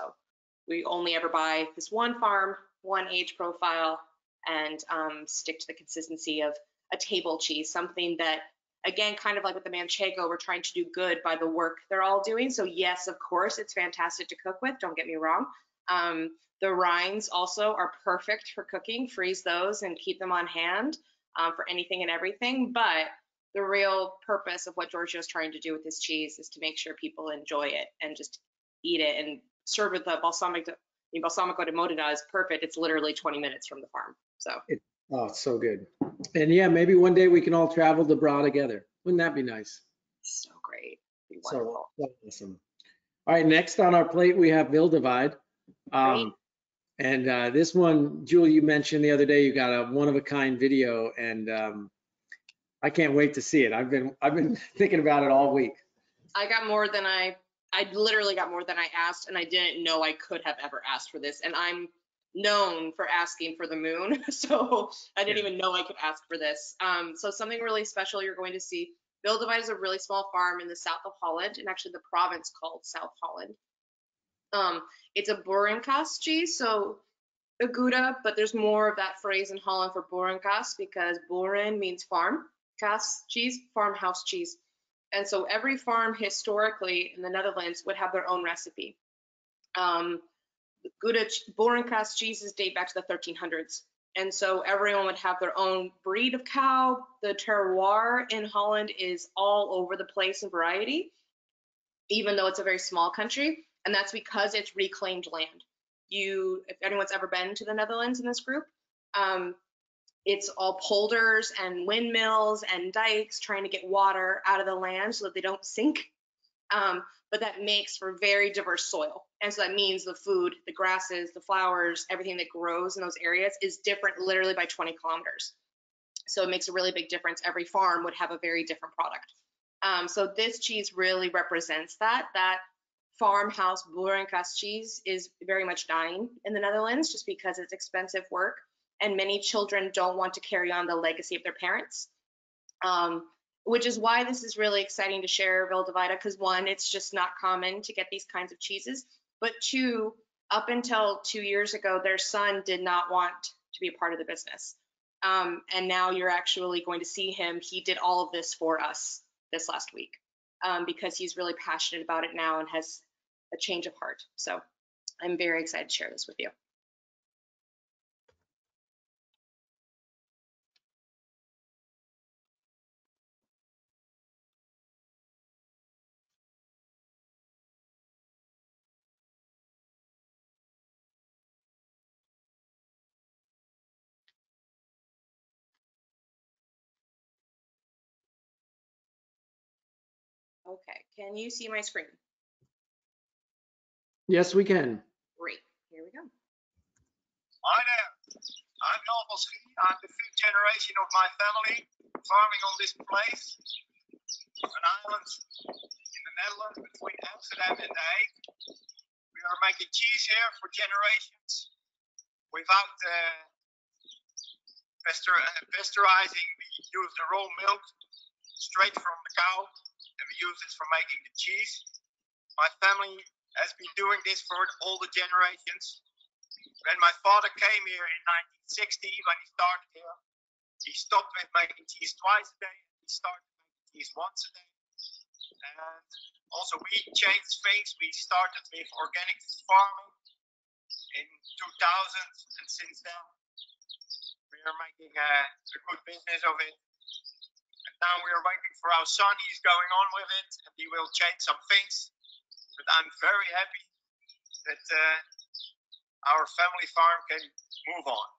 Speaker 3: we only ever buy this one farm, one age profile, and um, stick to the consistency of a table cheese, something that, again, kind of like with the Manchego, we're trying to do good by the work they're all doing. So yes, of course, it's fantastic to cook with, don't get me wrong. Um, the rinds also are perfect for cooking, freeze those and keep them on hand um, for anything and everything. But the real purpose of what Giorgio's trying to do with this cheese is to make sure people enjoy it and just eat it and serve with the balsamic, the balsamico de Modena is perfect. It's literally 20 minutes from the farm. So
Speaker 2: Oh, it's so good. And yeah, maybe one day we can all travel to Bra together. Wouldn't that be nice?
Speaker 3: so great.
Speaker 2: So so awesome. All right, next on our plate, we have Wilde Weide. Um, and uh, this one, Julie, you mentioned the other day, you got a one-of-a-kind video and um, I can't wait to see it. I've been, I've been [LAUGHS] thinking about it all week.
Speaker 3: I got more than I, I literally got more than I asked, and I didn't know I could have ever asked for this. And I'm known for asking for the moon, [LAUGHS] so I didn't even know I could ask for this. Um, so something really special you're going to see. Wilde Weide is a really small farm in the south of Holland, and actually the province called South Holland. Um, it's a Boerenkaas cheese, so a Gouda, but there's more of that phrase in Holland for Boerenkaas because Boeren means farm, kaas cheese, farmhouse cheese. And so every farm historically in the Netherlands would have their own recipe. Um, Gouda Boerenkaas cheeses date back to the 1300s. And so everyone would have their own breed of cow. The terroir in Holland is all over the place in variety, even though it's a very small country. And that's because it's reclaimed land. You, if anyone's ever been to the Netherlands in this group, um, it's all polders and windmills and dikes trying to get water out of the land so that they don't sink. Um, but that makes for very diverse soil. And so that means the food, the grasses, the flowers, everything that grows in those areas is different literally by 20 kilometers. So it makes a really big difference. Every farm would have a very different product. Um, so this cheese really represents that. That farmhouse Boerenkaas cheese is very much dying in the Netherlands just because it's expensive work and many children don't want to carry on the legacy of their parents. Um, which is why this is really exciting to share Wilde Weide because one, it's just not common to get these kinds of cheeses, but two, up until two years ago, their son did not want to be a part of the business. Um, and now you're actually going to see him. He did all of this for us this last week um, because he's really passionate about it now and has a change of heart. So I'm very excited to share this with you. Okay, can you see my screen?
Speaker 2: Yes, we can.
Speaker 3: Great, here we go.
Speaker 6: Hi there. I'm Jan van I'm the fifth generation of my family farming on this place, an island in the Netherlands between Amsterdam and The Hague. We are making cheese here for generations without uh, pasteur- uh, pasteurizing. We use the raw milk straight from the cow and we use this for making the cheese. My family has been doing this for all the generations when my father came here in 1960, when he started here, he stopped with making cheese twice a day. He started making cheese once a day. And also we changed things. We started with organic farming in 2000, and since then we are making a, a good business of it. And now we are waiting for our son. He's going on with it, and he will change some things. But I'm very happy that. Uh, our family farm can move on.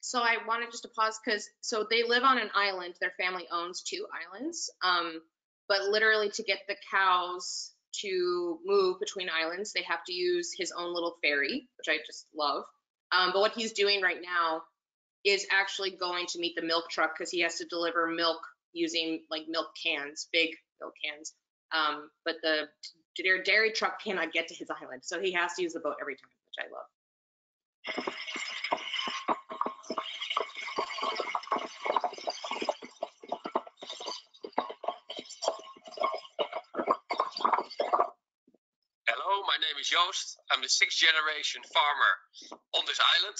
Speaker 3: So I wanted just to pause because so they live on an island. Their family owns two islands. Um, but literally to get the cows to move between islands, they have to use his own little ferry, which I just love. Um, but what he's doing right now is actually going to meet the milk truck because he has to deliver milk using like milk cans, big milk cans. Um, but the
Speaker 4: dairy truck cannot get to his island, so he has to use the boat every time, which I love.
Speaker 7: Hello, my name is Joost. I'm the sixth generation farmer on this island.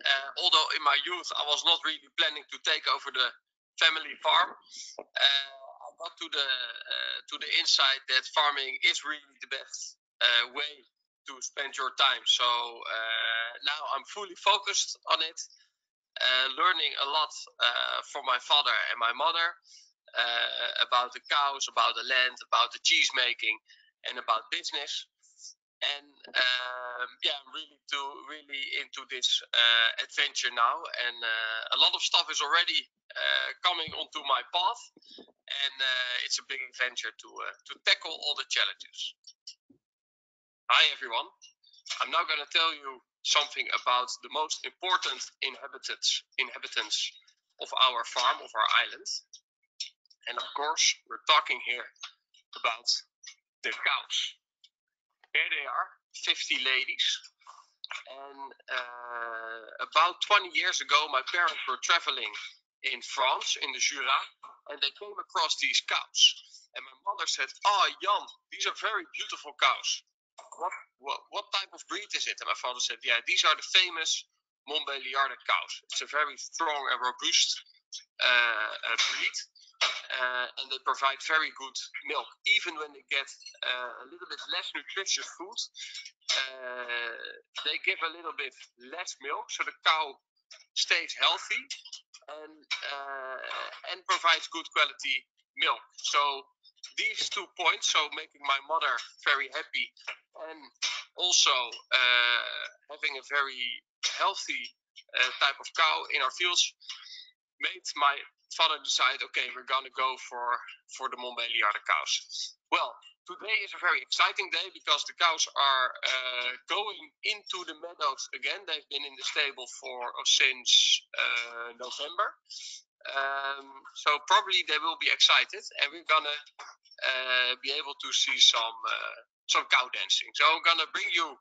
Speaker 7: Uh, although in my youth I was not really planning to take over the family farm, uh, I got to the uh, to the insight that farming is really the best uh, way to spend your time. So now I'm fully focused on it, uh, learning a lot uh, from my father and my mother uh, about the cows, about the land, about the cheese making, and about business. And um, yeah, I'm really to really into this uh, adventure now, and uh, a lot of stuff is already uh, coming onto my path, and uh, it's a big adventure to uh, to tackle all the challenges. Hi everyone, I'm now going to tell you something about the most important inhabitants inhabitants of our farm of our island, and of course we're talking here about the cows. There they are, 50 ladies. And uh, about 20 years ago, my parents were traveling in France, in the Jura, and they came across these cows. And my mother said, Oh, Jan, these are very beautiful cows. What, what, what type of breed is it? And my father said, Yeah, these are the famous Montbéliarde cows. It's a very strong and robust uh, uh, breed and they provide very good milk. Even when they get uh, a little bit less nutritious food, uh, they give a little bit less milk, so the cow stays healthy and uh, and provides good quality milk. So these two points, so making my mother very happy and also uh, having a very healthy uh, type of cow in our fields, made my father decide, okay, we're gonna go for for the Montbéliarde cows. Well, today is a very exciting day because the cows are uh, going into the meadows again. They've been in the stable for uh, since uh, November, um, so probably they will be excited, and we're gonna uh, be able to see some uh, some cow dancing. So I'm gonna bring you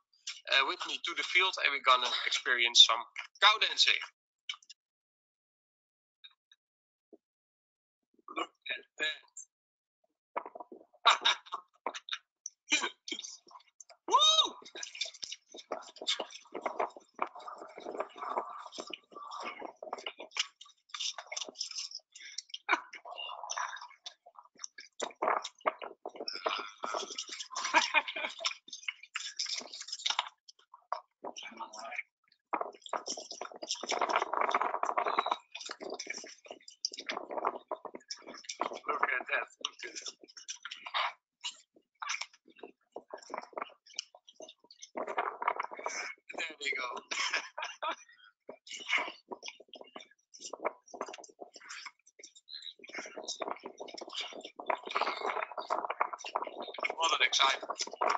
Speaker 7: uh, with me to the field, and we're gonna experience some cow dancing. Look at. Woo! Look at that. Look at that. There they go. What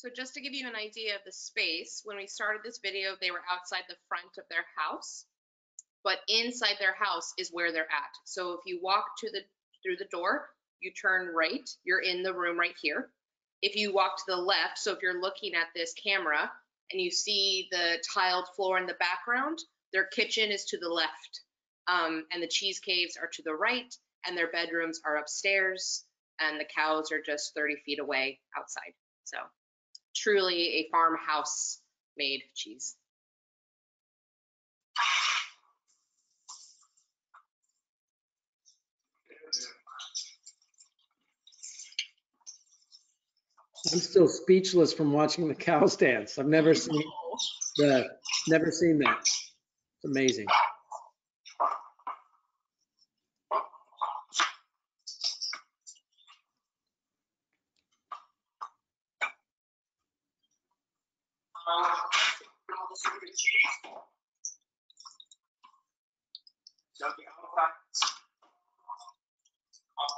Speaker 7: So just to
Speaker 3: give you an idea of the space, when we started this video, they were outside the front of their house, but inside their house is where they're at. So if you walk to the through the door, you turn right, you're in the room right here. If you walk to the left, so if you're looking at this camera and you see the tiled floor in the background, their kitchen is to the left, um, and the cheese caves are to the right, and their bedrooms are upstairs, and the cows are just 30 feet away outside. So truly a farmhouse made cheese.
Speaker 2: I'm still speechless from watching the cows dance. I've never seen the, never seen that. It's amazing.
Speaker 6: So the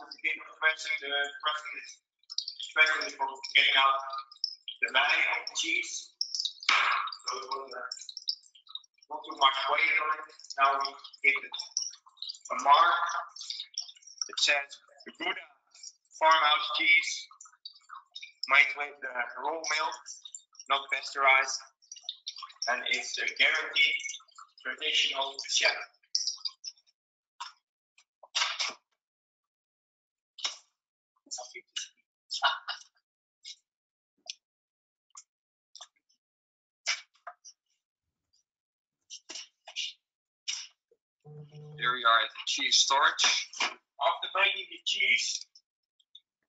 Speaker 6: the beginning the the for getting out the of the cheese. Too much weight on it. Now we mark. It says Gouda farmhouse cheese made with uh, raw milk, not pasteurized, and it's a guaranteed traditional chef.
Speaker 7: Here we are at the cheese storage.
Speaker 6: After making the cheese,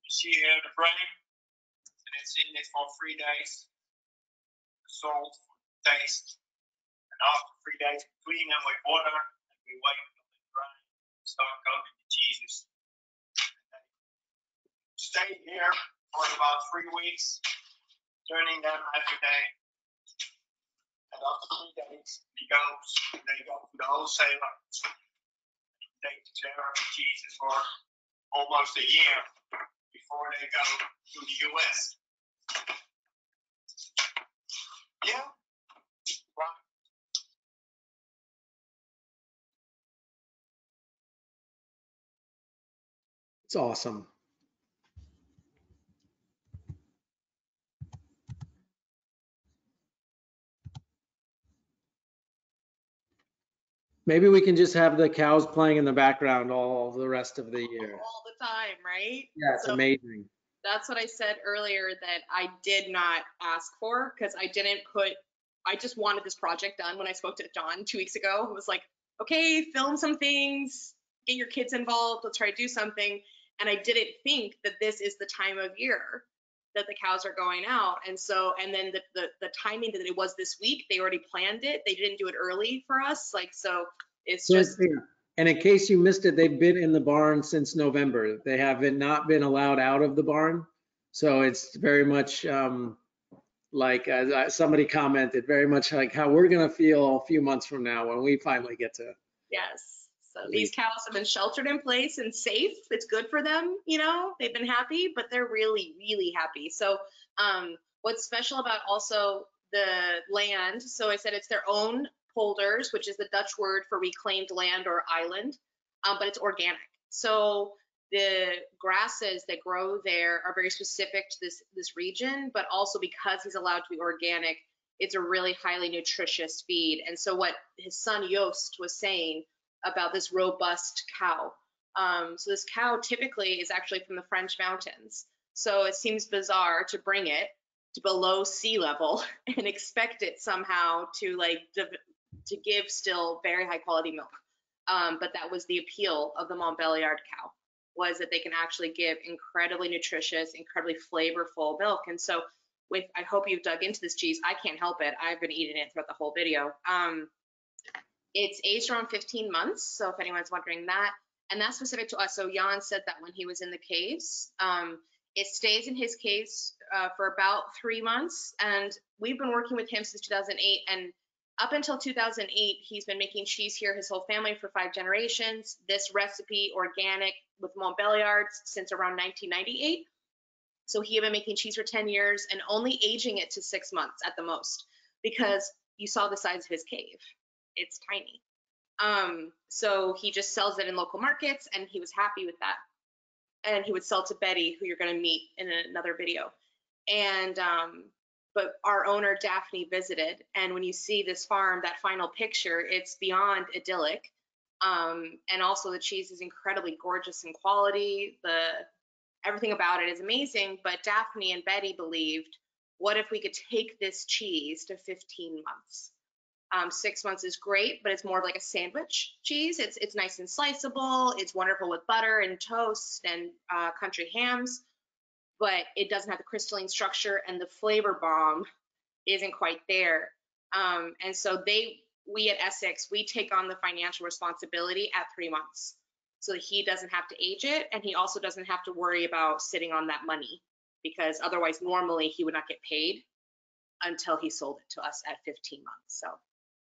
Speaker 6: you see here the brine, and it's in it for three days. Salt, taste, and after three days, we clean them with water, and we wait until they dry, start coating the cheeses. Stay here for about three weeks, turning them every day. And after three days, he goes, they go to the wholesaler care of the cheeses for almost a year before they go to the US. Yeah.
Speaker 2: It's awesome. Maybe we can just have the cows playing in the background all the rest of the year.
Speaker 3: All the time, right?
Speaker 2: Yeah, it's
Speaker 3: So-
Speaker 2: amazing.
Speaker 3: That's what I said earlier that I did not ask for because I didn't put, I just wanted this project done when I spoke to John two weeks ago. It was like, okay, film some things, get your kids involved, let's try to do something. And I didn't think that this is the time of year that the cows are going out. And so, and then the, the, the timing that it was this week, they already planned it. They didn't do it early for us. Like, so it's
Speaker 2: So
Speaker 3: just,
Speaker 2: And in case you missed it, they've been in the barn since November. They haven't not been allowed out of the barn. So it's very much um, like, as I- somebody commented, very much like how we're gonna feel a few months from now when we finally get to.
Speaker 3: Yes. So these cows have been sheltered in place and safe. It's good for them, you know. They've been happy, but they're really, really happy. So um, what's special about also the land? So I said it's their own polders, which is the Dutch word for reclaimed land or island, um, but it's organic. So the grasses that grow there are very specific to this this region, but also because he's allowed to be organic, it's a really highly nutritious feed. And so what his son Joost was saying about this robust cow. Um, so this cow typically is actually from the French mountains. So it seems bizarre to bring it to below sea level [LAUGHS] and expect it somehow to like to give still very high quality milk. Um, but that was the appeal of the Montbéliard cow was that they can actually give incredibly nutritious, incredibly flavorful milk. And so with, I hope you've dug into this cheese. I can't help it. I've been eating it throughout the whole video. Um, it's aged around 15 months. So if anyone's wondering that, and that's specific to us. So Jan said that when he was in the caves, um, it stays in his caves uh, for about three months. And we've been working with him since 2008. And up until 2008, he's been making cheese here, his whole family for five generations. This recipe, organic with Montbéliards, since around 1998. So he had been making cheese for 10 years and only aging it to six months at the most because you saw the size of his cave. It's tiny. Um, so he just sells it in local markets and he was happy with that. And he would sell to Betty, who you're going to meet in another video. And, um, but our owner Daphne visited. And when you see this farm, that final picture, it's beyond idyllic. Um, and also the cheese is incredibly gorgeous in quality. The everything about it is amazing. But Daphne and Betty believed, what if we could take this cheese to 15 months? Um, six months is great, but it's more of like a sandwich cheese. It's it's nice and sliceable. It's wonderful with butter and toast and uh, country hams, but it doesn't have the crystalline structure and the flavor bomb isn't quite there. Um, and so they, we at Essex, we take on the financial responsibility at three months, so he doesn't have to age it, and he also doesn't have to worry about sitting on that money, because otherwise normally he would not get paid until he sold it to us at 15 months. So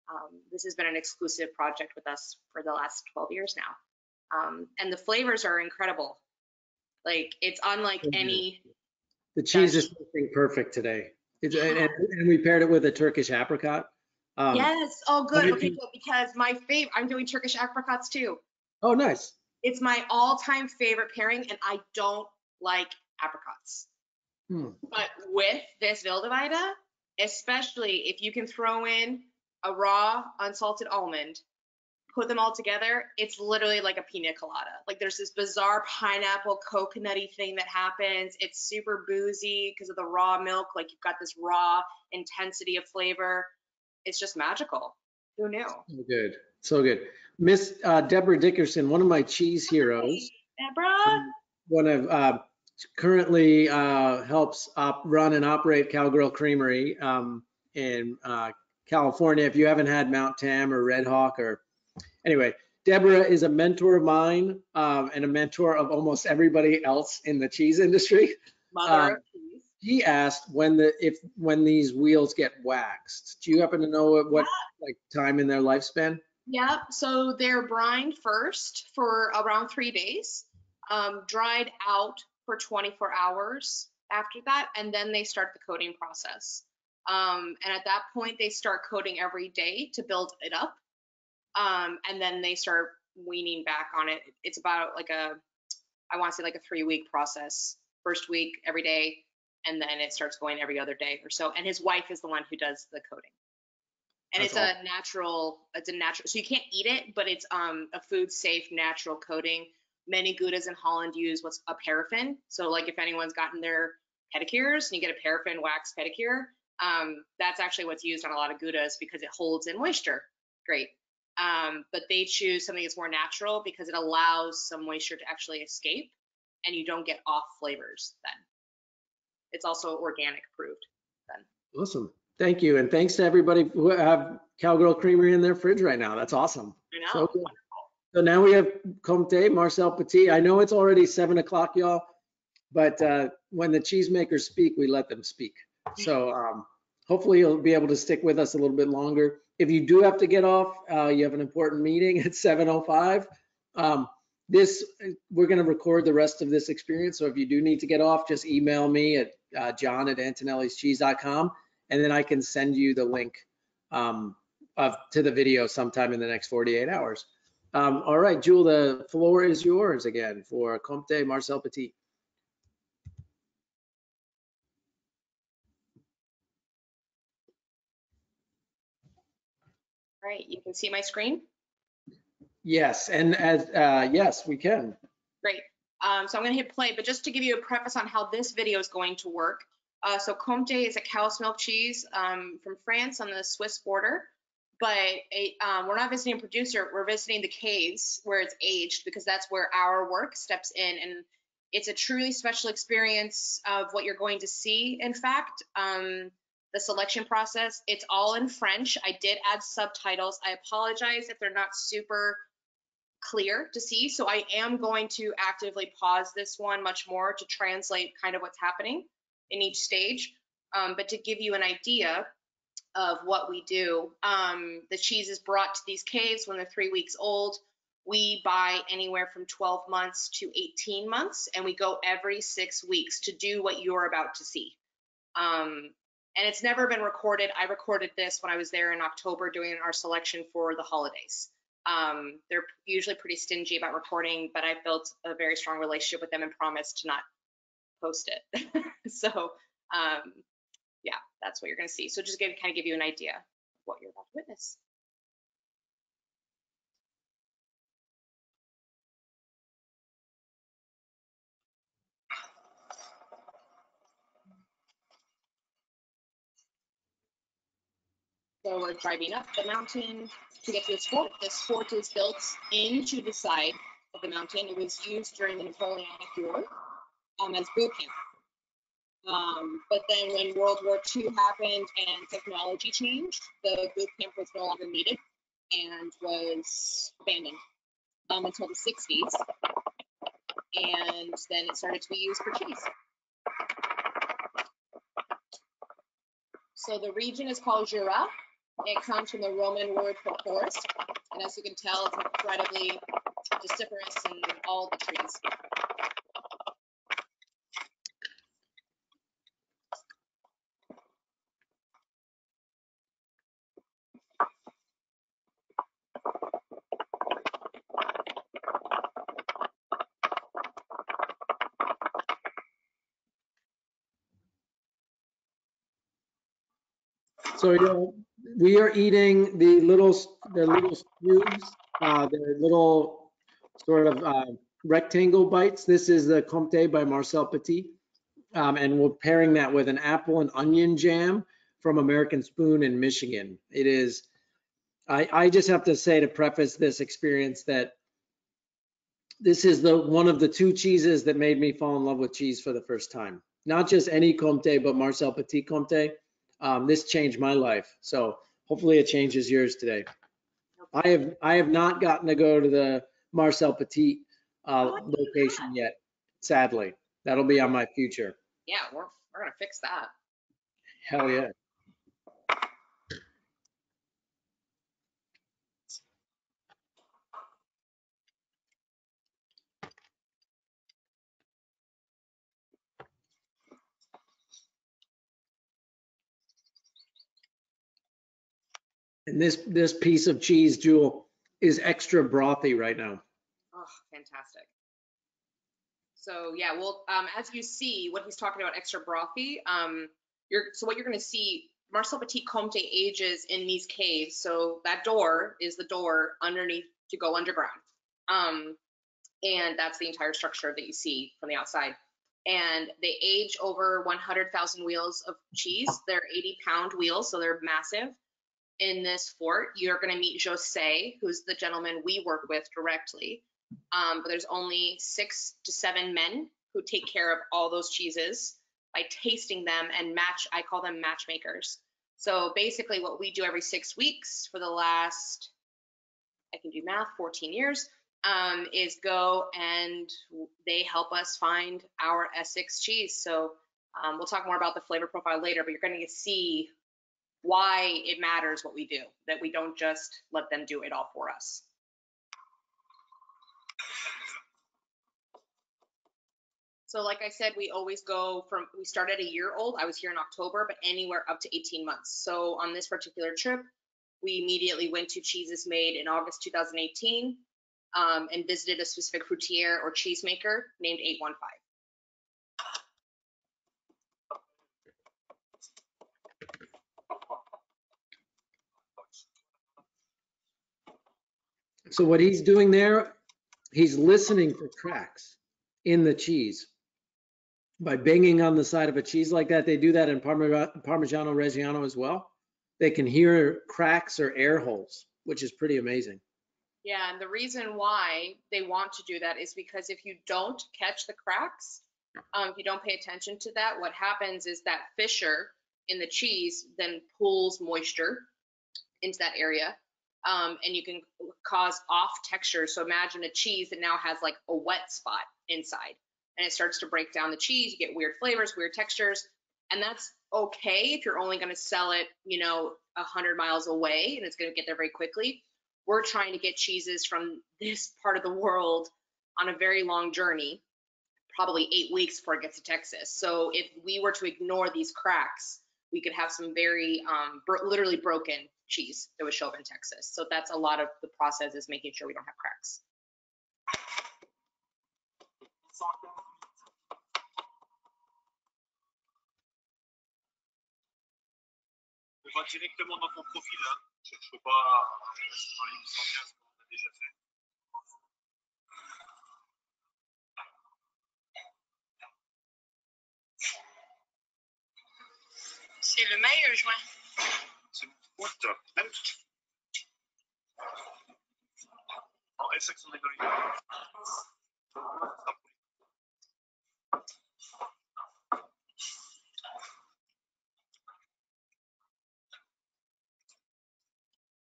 Speaker 3: um, this has been an exclusive project with us for the last 12 years now. Um, and the flavors are incredible. Like it's unlike
Speaker 2: Mhm.
Speaker 3: any,
Speaker 2: The cheese is perfect today. It's, and, and we paired it with a Turkish apricot. Um,
Speaker 3: yes, oh good, okay, good, because my favorite, I'm doing Turkish apricots too.
Speaker 2: Oh, nice.
Speaker 3: It's my all-time favorite pairing and I don't like apricots.
Speaker 2: Hmm.
Speaker 3: But with this Wildeweider, especially if you can throw in a raw unsalted almond, put them all together, it's literally like a pina colada. Like there's this bizarre pineapple coconutty thing that happens. It's super boozy because of the raw milk. Like you've got this raw intensity of flavor. It's just magical. Who knew?
Speaker 2: So good. So good. Miss uh, Deborah Dickerson, one of my cheese heroes.
Speaker 3: Deborah?
Speaker 2: one of uh, currently uh, helps op- run and operate Cowgirl Creamery um, in uh, California. If you haven't had Mount Tam or Red Hawk or anyway, Deborah is a mentor of mine um, and a mentor of almost everybody else in the cheese industry.
Speaker 3: Mother
Speaker 2: Um,
Speaker 3: of cheese.
Speaker 2: He asked when the if when these wheels get waxed. Do you happen to know what, what like time in their lifespan?
Speaker 3: Yep. So they're brined first for around three days, um, dried out for 24 hours after that, and then they start the coating process. Um, and at that point, they start coating every day to build it up. Um, and then they start weaning back on it. It's about like a, I want to say like a three week process. First week every day, and then it starts going every other day or so. And his wife is the one who does the coating and
Speaker 2: That's
Speaker 3: it's a natural it's a natural so you can't eat it but it's um a food safe natural coating many goudas in holland use what's a paraffin so like if anyone's gotten their pedicures and you get a paraffin wax pedicure um that's actually what's used on a lot of goudas because it holds in moisture great um but they choose something that's more natural because it allows some moisture to actually escape and you don't get off flavors then it's also organic approved then.
Speaker 2: Awesome. Thank you. And thanks to everybody who have Cowgirl Creamery in their fridge right now. That's awesome. So good. So now we have Comte, Marcel Petit. I know it's already seven o'clock, y'all, but uh, when the cheesemakers speak, we let them speak. So um, hopefully you'll be able to stick with us a little bit longer. If you do have to get off, uh, you have an important meeting at 7:05. Um, this we're going to record the rest of this experience. So if you do need to get off, just email me at uh, john at antonellischeese.com, and then I can send you the link um, of to the video sometime in the next 48 hours. Um, all right, Juhl, the floor is yours again for Comte Marcel Petit.
Speaker 3: Right you can see my screen
Speaker 2: Yes, and as, uh, yes, we can.
Speaker 3: Great. Um, so I'm going to hit play, but just to give you a preface on how this video is going to work. Uh, so Comte is a cow's milk cheese um, from France on the Swiss border, but a, um, we're not visiting a producer. We're visiting the caves where it's aged because that's where our work steps in. And it's a truly special experience of what you're going to see. In fact, um, the selection process, it's all in French. I did add subtitles. I apologize if they're not super clear to see. So I am going to actively pause this one much more to translate kind of what's happening in each stage. Um, but to give you an idea of what we do, um, the cheese is brought to these caves when they're three weeks old. we buy anywhere from 12 months to 18 months, and we go every six weeks to do what you're about to see. Um, and it's never been recorded. I recorded this when I was there in October doing our selection for the holidays. Um, they're usually pretty stingy about recording, but I built a very strong relationship with them and promised to not post it. [LAUGHS] so um, yeah, that's what you're going to see. So just to kind of give you an idea of what you're about to witness. So we're driving up the mountain to get to this fort. This fort is built into the side of the mountain. It was used during the Napoleonic War um, as boot camp. Um, but then when World War II happened and technology changed, the boot camp was no longer needed and was abandoned um, until the 60s. And then it started to be used for cheese. So the region is called Jura. It comes from the Roman word for forest. And as you can tell, it's incredibly deciduous in all the trees.
Speaker 2: So, you know, we are eating the little, the little cubes, uh, the little sort of uh, rectangle bites. This is the Comté by Marcel Petit. Um, and we're pairing that with an apple and onion jam from American Spoon in Michigan. It is, I, I just have to say to preface this experience that this is the one of the two cheeses that made me fall in love with cheese for the first time. Not just any Comté, but Marcel Petit Comté. Um, this changed my life. So hopefully it changes yours today. I have I have not gotten to go to the Marcel Petit uh,
Speaker 3: Oh,
Speaker 2: location yet, sadly. That'll be on my future.
Speaker 3: Yeah, we're, we're gonna fix that.
Speaker 2: Hell yeah. And this this piece of cheese, Juhl, is extra brothy right now.
Speaker 3: Oh, fantastic. So yeah, well, um, as you see, what he's talking about extra brothy, um, you're, so what you're gonna see, Marcel Petit Comte ages in these caves. So that door is the door underneath to go underground. Um, and that's the entire structure that you see from the outside. And they age over 100,000 wheels of cheese. They're 80 pound wheels, so they're massive. In this fort, you're gonna meet Jose, who's the gentleman we work with directly. Um, but there's only six to seven men who take care of all those cheeses by tasting them and match, I call them matchmakers. So basically what we do every six weeks for the last, I can do math, 14 years, um, is go and they help us find our Essex cheese. So um, we'll talk more about the flavor profile later, but you're going to see why it matters what we do, that we don't just let them do it all for us. So like I said, we always go from, we start at a year old. I was here in October, but anywhere up to 18 months. So on this particular trip, we immediately went to cheeses made in August 2018 um, and visited a specific fruitière or cheesemaker named 815.
Speaker 2: So what he's doing there, he's listening for cracks in the cheese. By banging on the side of a cheese like that, they do that in Parmigiano Reggiano as well. They can hear cracks or air holes, which is pretty amazing.
Speaker 3: Yeah, and the reason why they want to do that is because if you don't catch the cracks, um, if you don't pay attention to that, what happens is that fissure in the cheese then pulls moisture into that area, um, and you can cause off texture. So imagine a cheese that now has like a wet spot inside, and it starts to break down the cheese. You get weird flavors, weird textures, and that's okay if you're only going to sell it, you know, a hundred miles away, and it's going to get there very quickly we're trying to get cheeses from this part of the world on a very long journey, probably eight weeks before it gets to Texas. So if we were to ignore these cracks, we could have some very um, literally broken cheese that would show up in Texas. So that's a lot of the process is making sure we don't have cracks.
Speaker 6: On va directement dans ton profil. Hein. Je ne cherche pas rester euh, dans les 815 qu'on a déjà fait.
Speaker 4: C'est le mai ou euh,
Speaker 6: juin? Août. En Essex,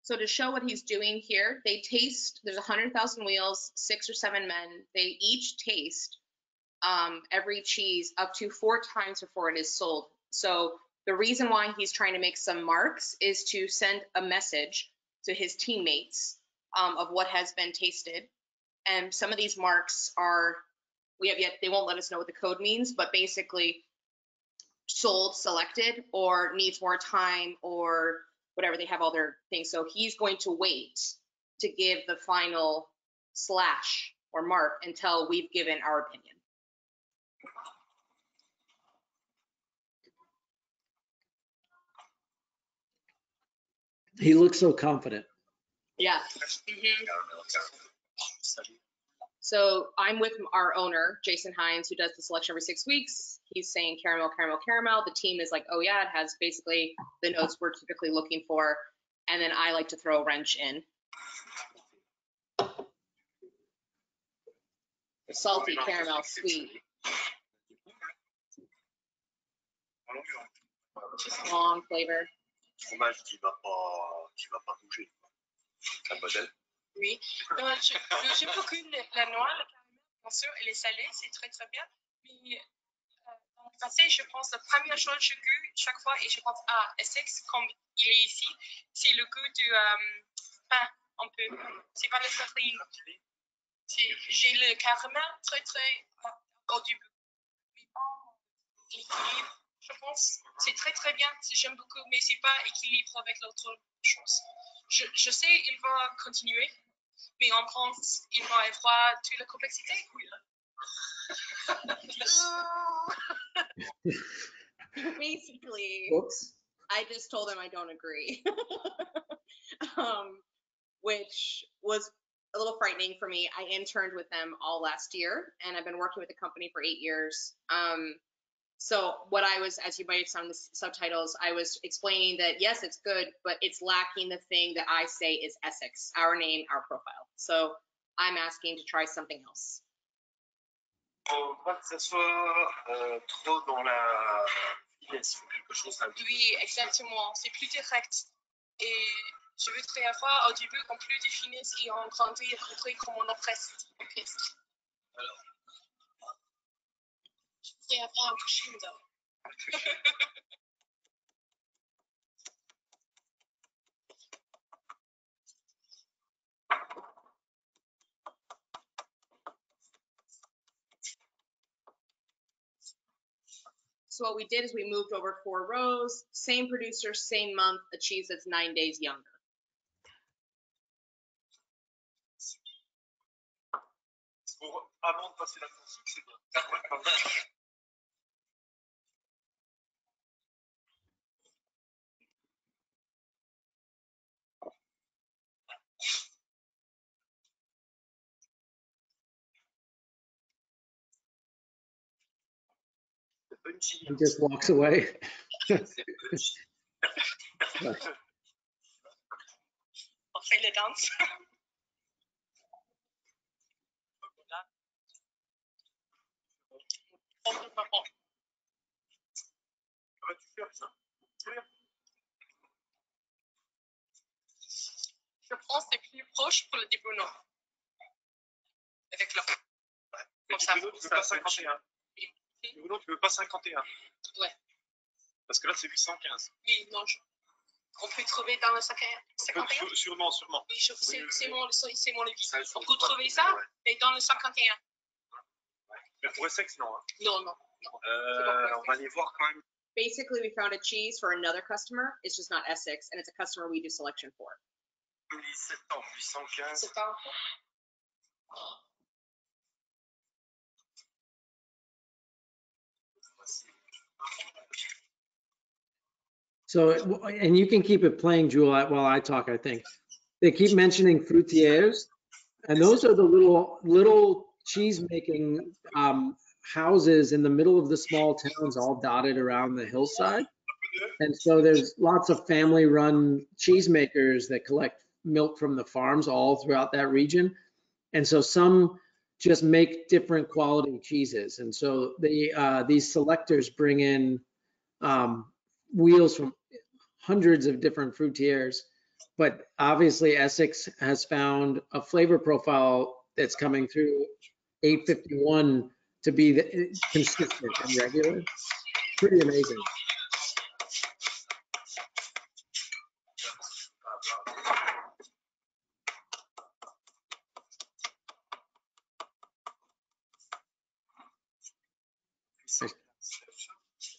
Speaker 3: So to show what he's doing here, they taste, there's 100,000 wheels, six or seven men. They each taste um, every cheese up to four times before it is sold. So the reason why he's trying to make some marks is to send a message to his teammates um, of what has been tasted. And some of these marks are, we have yet, they won't let us know what the code means, but basically sold, selected, or needs more time, or whatever, they have all their things. So he's going to wait to give the final slash or mark until we've given our opinion.
Speaker 2: He looks so confident.
Speaker 3: Yeah. Mm-hmm. So I'm with our owner, Jason Hinds, who does the selection every six weeks. He's saying caramel, caramel, caramel. The team is like, oh yeah, it has basically the notes we're typically looking for. And then I like to throw a wrench in. Salty caramel, sweet, long flavor.
Speaker 6: Fromage qui va pas, qui va pas bouger. Un modèle.
Speaker 8: Oui. Non, je- je- la noix, le caramel. Bien sûr, elle est salée, c'est très très bien. Mais euh, dans le passé, je pense la première chose que j'ai goût chaque fois, et je pense à Essex, comme il est ici, c'est le goût du euh, pain, un peu. C'est pas la farine. J'ai le caramel très très au. Je pense c'est très très bien, j'aime beaucoup, mais c'est pas équilibre avec l'autre chose. Je, je sais il va continuer, mais en France, il va avoir toute la complexité. [LAUGHS]
Speaker 3: Basically.
Speaker 2: Whoops.
Speaker 3: I just told him I don't agree. [LAUGHS] um, which was a little frightening for me. I interned with them all last year and I've been working with the company for eight years. Um, so what I was, as you might have seen the subtitles, I was explaining that yes, it's good, but it's lacking the thing that I say is Essex, our name, our profile. So I'm asking to try something else.
Speaker 6: Faut pas que ça soit euh, trop dans la finesse, quelque chose d'un
Speaker 8: Oui, exactement, c'est plus direct. Et je voudrais avoir au début en plus de finesse et en grandir, rentrer comme on orchestre. orchestre. Je voudrais avoir un crescendo.
Speaker 3: So what we did is we moved over four rows, same producer, same month, a cheese that's nine days younger.
Speaker 6: Pour, avant de passer la consigne, c'est bien.
Speaker 2: Just walks away.
Speaker 8: Je pense c'est plus proche pour le déboulon. Avec
Speaker 6: leur.
Speaker 8: Comme ça.
Speaker 6: Non, tu veux pas 51.
Speaker 8: Ouais.
Speaker 6: Parce que là, c'est 815.
Speaker 8: Oui, non, je... on peut trouver dans le 51.
Speaker 6: Sûrement, sûrement.
Speaker 8: Oui, je... c'est
Speaker 6: oui,
Speaker 8: mon, mon
Speaker 7: levier.
Speaker 8: On peut trouver ça, mais dans le 51.
Speaker 6: Mais pour Essex, non. Hein.
Speaker 8: Non, non. non.
Speaker 6: Euh, on va aller voir quand même.
Speaker 3: Basically, we found a cheese for another customer. It's just not Essex, and it's a customer we do selection for.
Speaker 6: 17 ans, 815.
Speaker 8: 17 ans. Oh.
Speaker 2: So, and you can keep it playing, Juhl, while I talk, I think. They keep mentioning fruitières, and those are the little, little cheese-making um, houses in the middle of the small towns, all dotted around the hillside. And so there's lots of family-run cheesemakers that collect milk from the farms all throughout that region. And so some just make different quality cheeses. And so the, uh, these selectors bring in um, wheels from hundreds of different fruitières. But obviously Essex has found a flavor profile that's coming through 851 to be the, consistent and regular. Pretty amazing.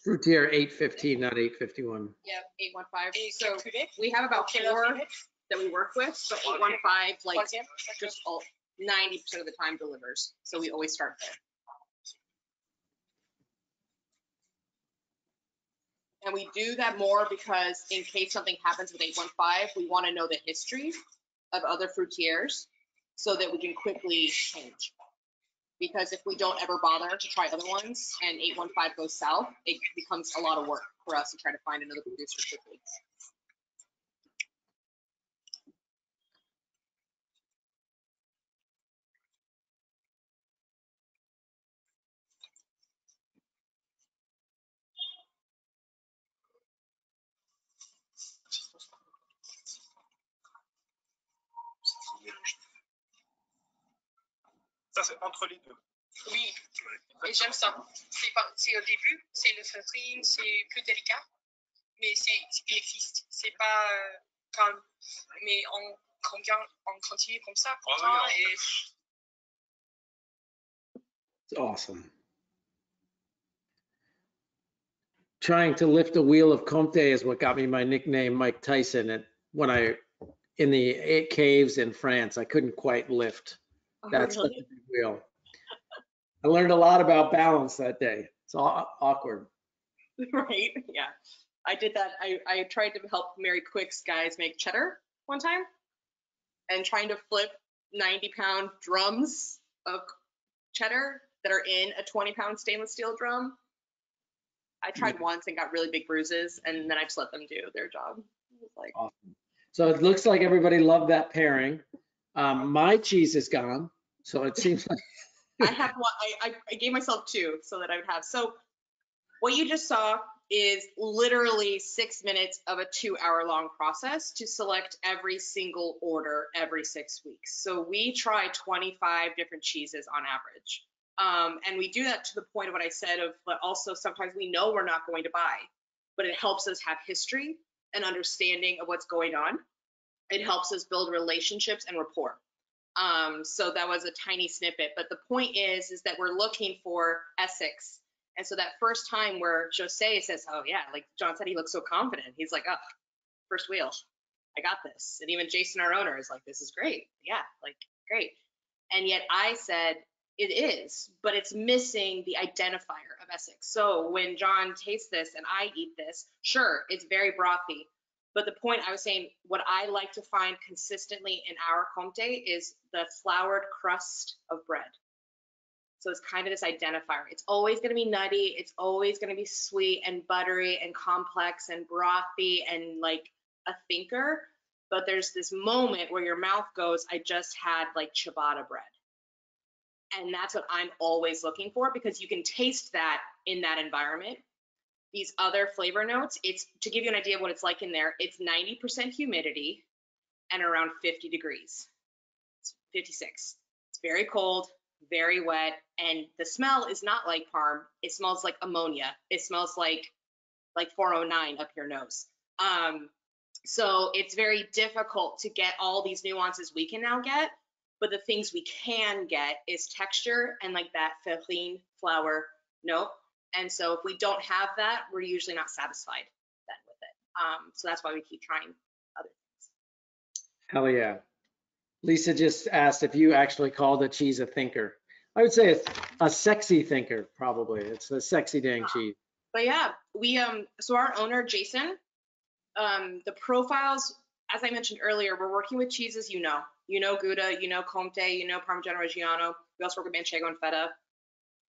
Speaker 2: Fruitière 815, not 851.
Speaker 3: Yep, 815. So we have about four that we work with, but 815, like, just all, 90% of the time delivers. So we always start there. And we do that more because in case something happens with 815, we want to know the history of other fruitières so that we can quickly change. Because if we don't ever bother to try other ones and 815 goes south, it becomes a lot of work for us to try to find another producer quickly.
Speaker 6: Ça, c'est entre les deux.
Speaker 8: Oui, et j'aime ça. C'est pas- C'est au début, c'est le farine, c'est plus délicat, mais c'est il existe. C'est pas euh, comme, mais on, combien, on continue comme ça,
Speaker 6: ah oui,
Speaker 8: content, et
Speaker 2: It's awesome. Trying to lift a wheel of Comte is what got me my nickname Mike Tyson. And when I, in the eight caves in France, I couldn't quite lift that such a big wheel. I learned a lot about balance that day. It's aw- awkward. [LAUGHS]
Speaker 3: right? Yeah. I did that. I, I tried to help Mary Quicke's guys make cheddar one time and trying to flip 90 pound drums of cheddar that are in a 20 pound stainless steel drum. I tried once and got really big bruises and then I just let them do their job. Like,
Speaker 2: Awesome. So it looks like everybody loved that pairing. Um, my cheese is gone. So it seems like [LAUGHS]
Speaker 3: I have one, I, I, gave myself two so that I would have. So what you just saw is literally six minutes of a two hour long process to select every single order every six weeks. So we try 25 different cheeses on average. Um, and we do that to the point of what I said of, but also sometimes we know we're not going to buy, but it helps us have history and understanding of what's going on. It helps us build relationships and rapport. Um, so that was a tiny snippet, but the point is, is that we're looking for Essex. And so that first time where Jose says, oh yeah, like John said, he looks so confident. He's like, oh, first wheel, I got this. And even Jason, our owner is like, this is great. Yeah, like great. And yet I said, it is, but it's missing the identifier of Essex. So when John tastes this and I eat this, sure, it's very brothy, but the point I was saying, what I like to find consistently in our Comte is the floured crust of bread. So it's kind of this identifier. It's always going to be nutty. It's always going to be sweet and buttery and complex and brothy and like a thinker. But there's this moment where your mouth goes, I just had like ciabatta bread. And that's what I'm always looking for because you can taste that in that environment these other flavor notes, it's to give you an idea of what it's like in there, it's 90% humidity and around 50 degrees. It's 56. It's very cold, very wet, and the smell is not like parm. It smells like ammonia. It smells like like 409 up your nose. Um, So it's very difficult to get all these nuances we can now get, but the things we can get is texture and like that farine flour note. And so if we don't have that, we're usually not satisfied then with it. Um, so that's why we keep trying other things.
Speaker 2: Hell yeah. Lisa just asked if you actually call the cheese a thinker. I would say it's a sexy thinker, probably. It's a sexy dang cheese.
Speaker 3: But yeah, we um so our owner Jason, um the profiles as I mentioned earlier, we're working with cheeses you know. You know Gouda, you know Comte, you know Parmigiano Reggiano. We also work with Manchego and Feta.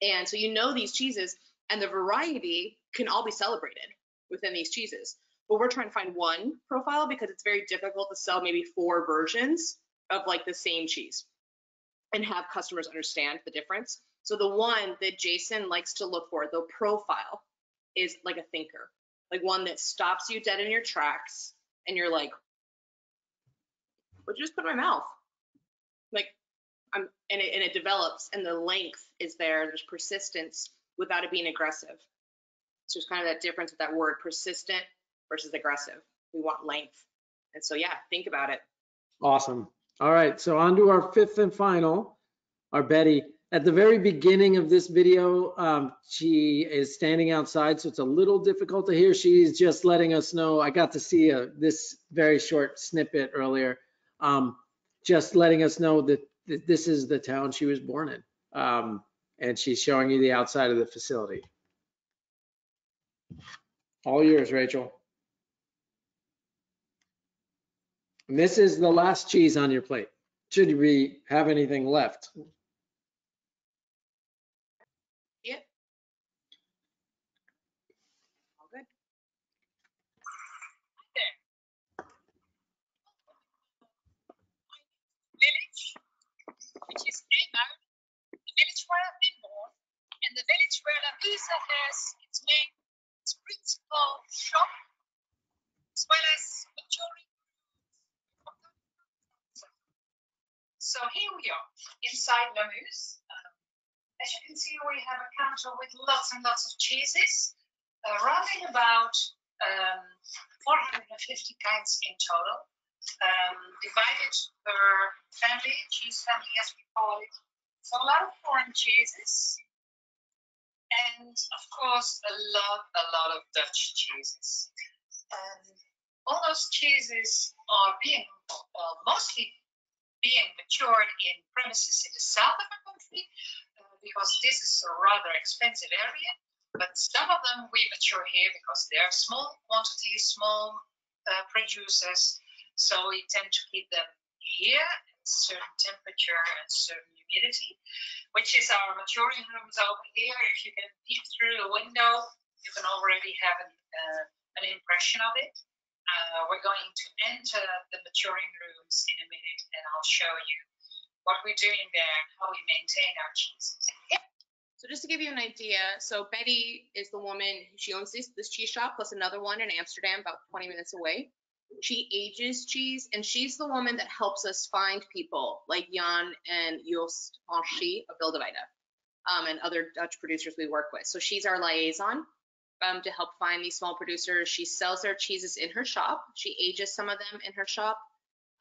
Speaker 3: And so you know these cheeses and the variety can all be celebrated within these cheeses. But we're trying to find one profile because it's very difficult to sell maybe four versions of like the same cheese and have customers understand the difference. So the one that Jason likes to look for, the profile, is like a thinker, like one that stops you dead in your tracks and you're like, what you just put in my mouth? Like, I'm, and it, and it develops and the length is there, there's persistence without it being aggressive. So there's kind of that difference with that word persistent versus aggressive. We want length. And so, yeah, think about it.
Speaker 2: Awesome. All right, so on to our fifth and final, our Betty. At the very beginning of this video, um, she is standing outside, so it's a little difficult to hear. She's just letting us know. I got to see a, this very short snippet earlier, um, just letting us know that, that this is the town she was born in. Um, and she's showing you the outside of the facility. All yours, Rachel. And this is the last cheese on your plate. Should we have anything left?
Speaker 3: Yep. All good.
Speaker 9: village, which is IJmuiden, the village where I've been born, and the village where La Musa has its main, its principal shop, as well as maturing So here we are Um, as you can see, we have a counter with lots and lots of cheeses, uh, about um, 450 kinds in total um, divided per family, cheese family as we call it. So a lot of foreign cheeses. And of course, a lot, a lot of Dutch cheeses. Um, all those cheeses are being, well, mostly being matured in premises in the south of the country uh, because this is a rather expensive area. But some of them we mature here because they're small quantities, small uh, producers, so we tend to keep them here at a certain temperature and certain humidity, which is our maturing rooms over here. If you can peep through the window, you can already have an, uh, an impression of it. Uh, we're going to enter the maturing rooms in a minute and I'll show you what we're doing there and how we maintain our cheeses.
Speaker 3: So just to give you an idea, so Betty is the woman, she owns this, this cheese shop plus another one in Amsterdam, about 20 minutes away. She ages cheese and she's the woman that helps us find people like Jan and Joost Anchy of Wilde Weide um, and other Dutch producers we work with. So she's our liaison um, to help find these small producers. She sells their cheeses in her shop. She ages some of them in her shop,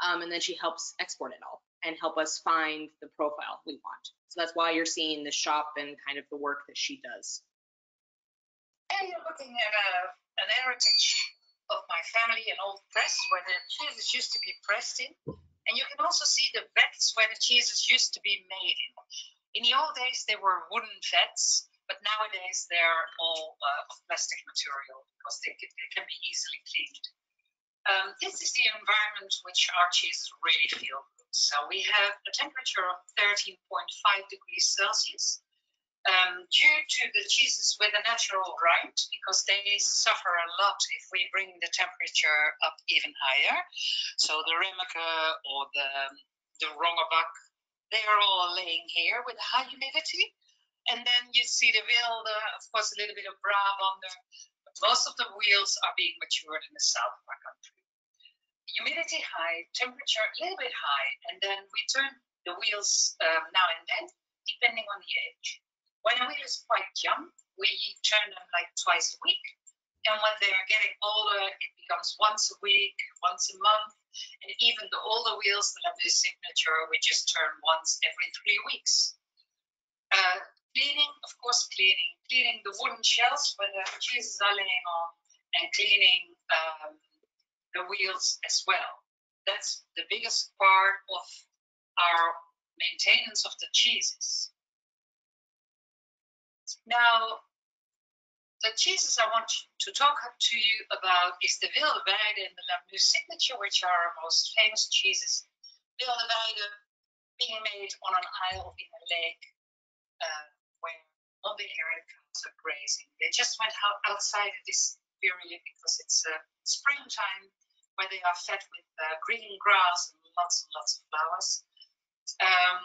Speaker 3: um, and then she helps export it all and help us find the profile we want. So that's why you're seeing the shop and kind of the work that she does.
Speaker 9: And you're looking at a, an heritage of my family, an old press where the cheeses used to be pressed in. And you can also see the vats where the cheeses used to be made in. In the old days, they were wooden vats but nowadays they're all uh, of plastic material because they, can, they can be easily cleaned. Um, this is the environment which our cheeses really feel good. So we have a temperature of 13.5 degrees Celsius. Um, due to the cheeses with a natural rind, because they suffer a lot if we bring the temperature up even higher. So the Riemeke or the, the Rongebak, they are all laying here with high humidity. And then you see the wheel, of course, a little bit of Brabander, but most of the wheels are being matured in the south of our country. Humidity high, temperature a little bit high, and then we turn the wheels um, now and then, depending on the age. When a wheel is quite young, we turn them like twice a week. And when they're getting older, it becomes once a week, once a month. And even the older wheels that have this signature, we just turn once every three weeks. Uh, cleaning, of course, cleaning. Cleaning the wooden shelves where the cheeses are laying on and cleaning um, the wheels as well. That's the biggest part of our maintenance of the cheeses. Now, the cheeses I want to talk to you about is the Wilde and the L'Amuse signature, which are our most famous cheeses. Wilde being made on an isle in a lake uh, all the cows are grazing. They just went out outside at this period because it's uh, springtime where they are fed with uh, green grass and lots and lots of flowers. Um,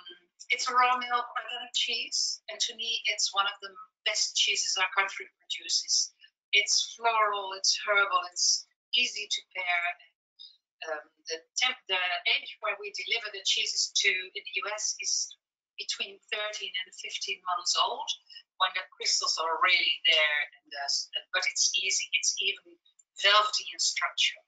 Speaker 9: it's a raw milk organic cheese, and to me, it's one of the best cheeses our country produces. It's floral, it's herbal, it's easy to pair. Um, the, temp, the age where we deliver the cheeses to in the US is between 13 and 15 months old when the crystals are really there. And but it's easy, it's even velvety in structure.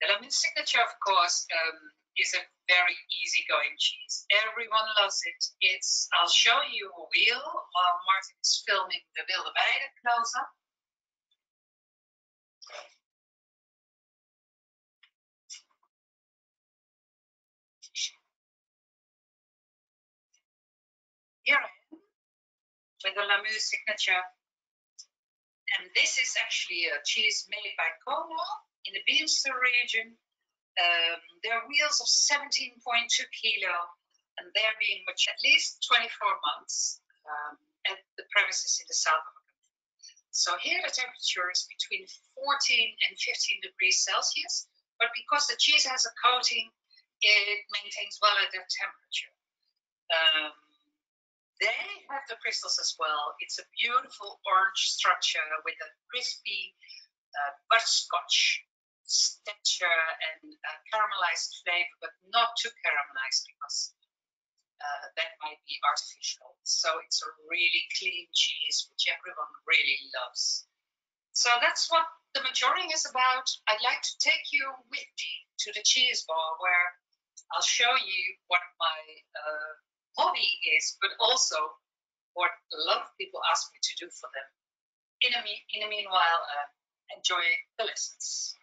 Speaker 9: The lemon signature, of course, um, is a very easygoing cheese. Everyone loves it. It's I'll show you a wheel while Martin is filming the Wilde Weide close am with the L'Amuse signature. And this is actually a cheese made by CONO in the Beemster region um, there are wheels of 17.2 kilo, and they're being much at least 24 months um, at the premises in the south of the country. So here the temperature is between 14 and 15 degrees Celsius, but because the cheese has a coating, it maintains well at that temperature. Um, they have the crystals as well. It's a beautiful orange structure with a crispy uh, butterscotch texture and caramelized flavor, but not too caramelized because uh, that might be artificial. So it's a really clean cheese, which everyone really loves. So that's what the maturing is about. I'd like to take you with me to the cheese bar where I'll show you what my uh, hobby is, but also what a lot of people ask me to do for them. In a, in the meanwhile, uh, enjoy the lessons.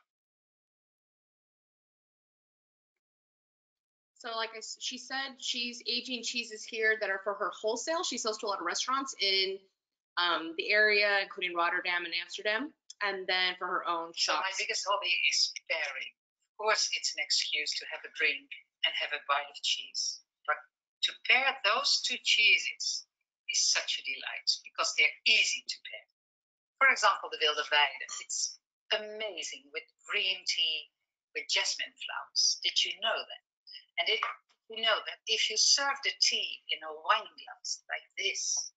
Speaker 3: So like I, she said, she's aging cheeses here that are for her wholesale. She sells to a lot of restaurants in um, the area, including Rotterdam and Amsterdam, and then for her own
Speaker 9: So my biggest hobby is pairing. Of course, it's an excuse to have a drink and have a bite of cheese. To pair those two cheeses is such a delight because they're easy to pair. For example, the Wilde Weide. It's amazing with green tea with jasmine flowers. Did you know that? And it, you know that if you serve the tea in a wine glass like this,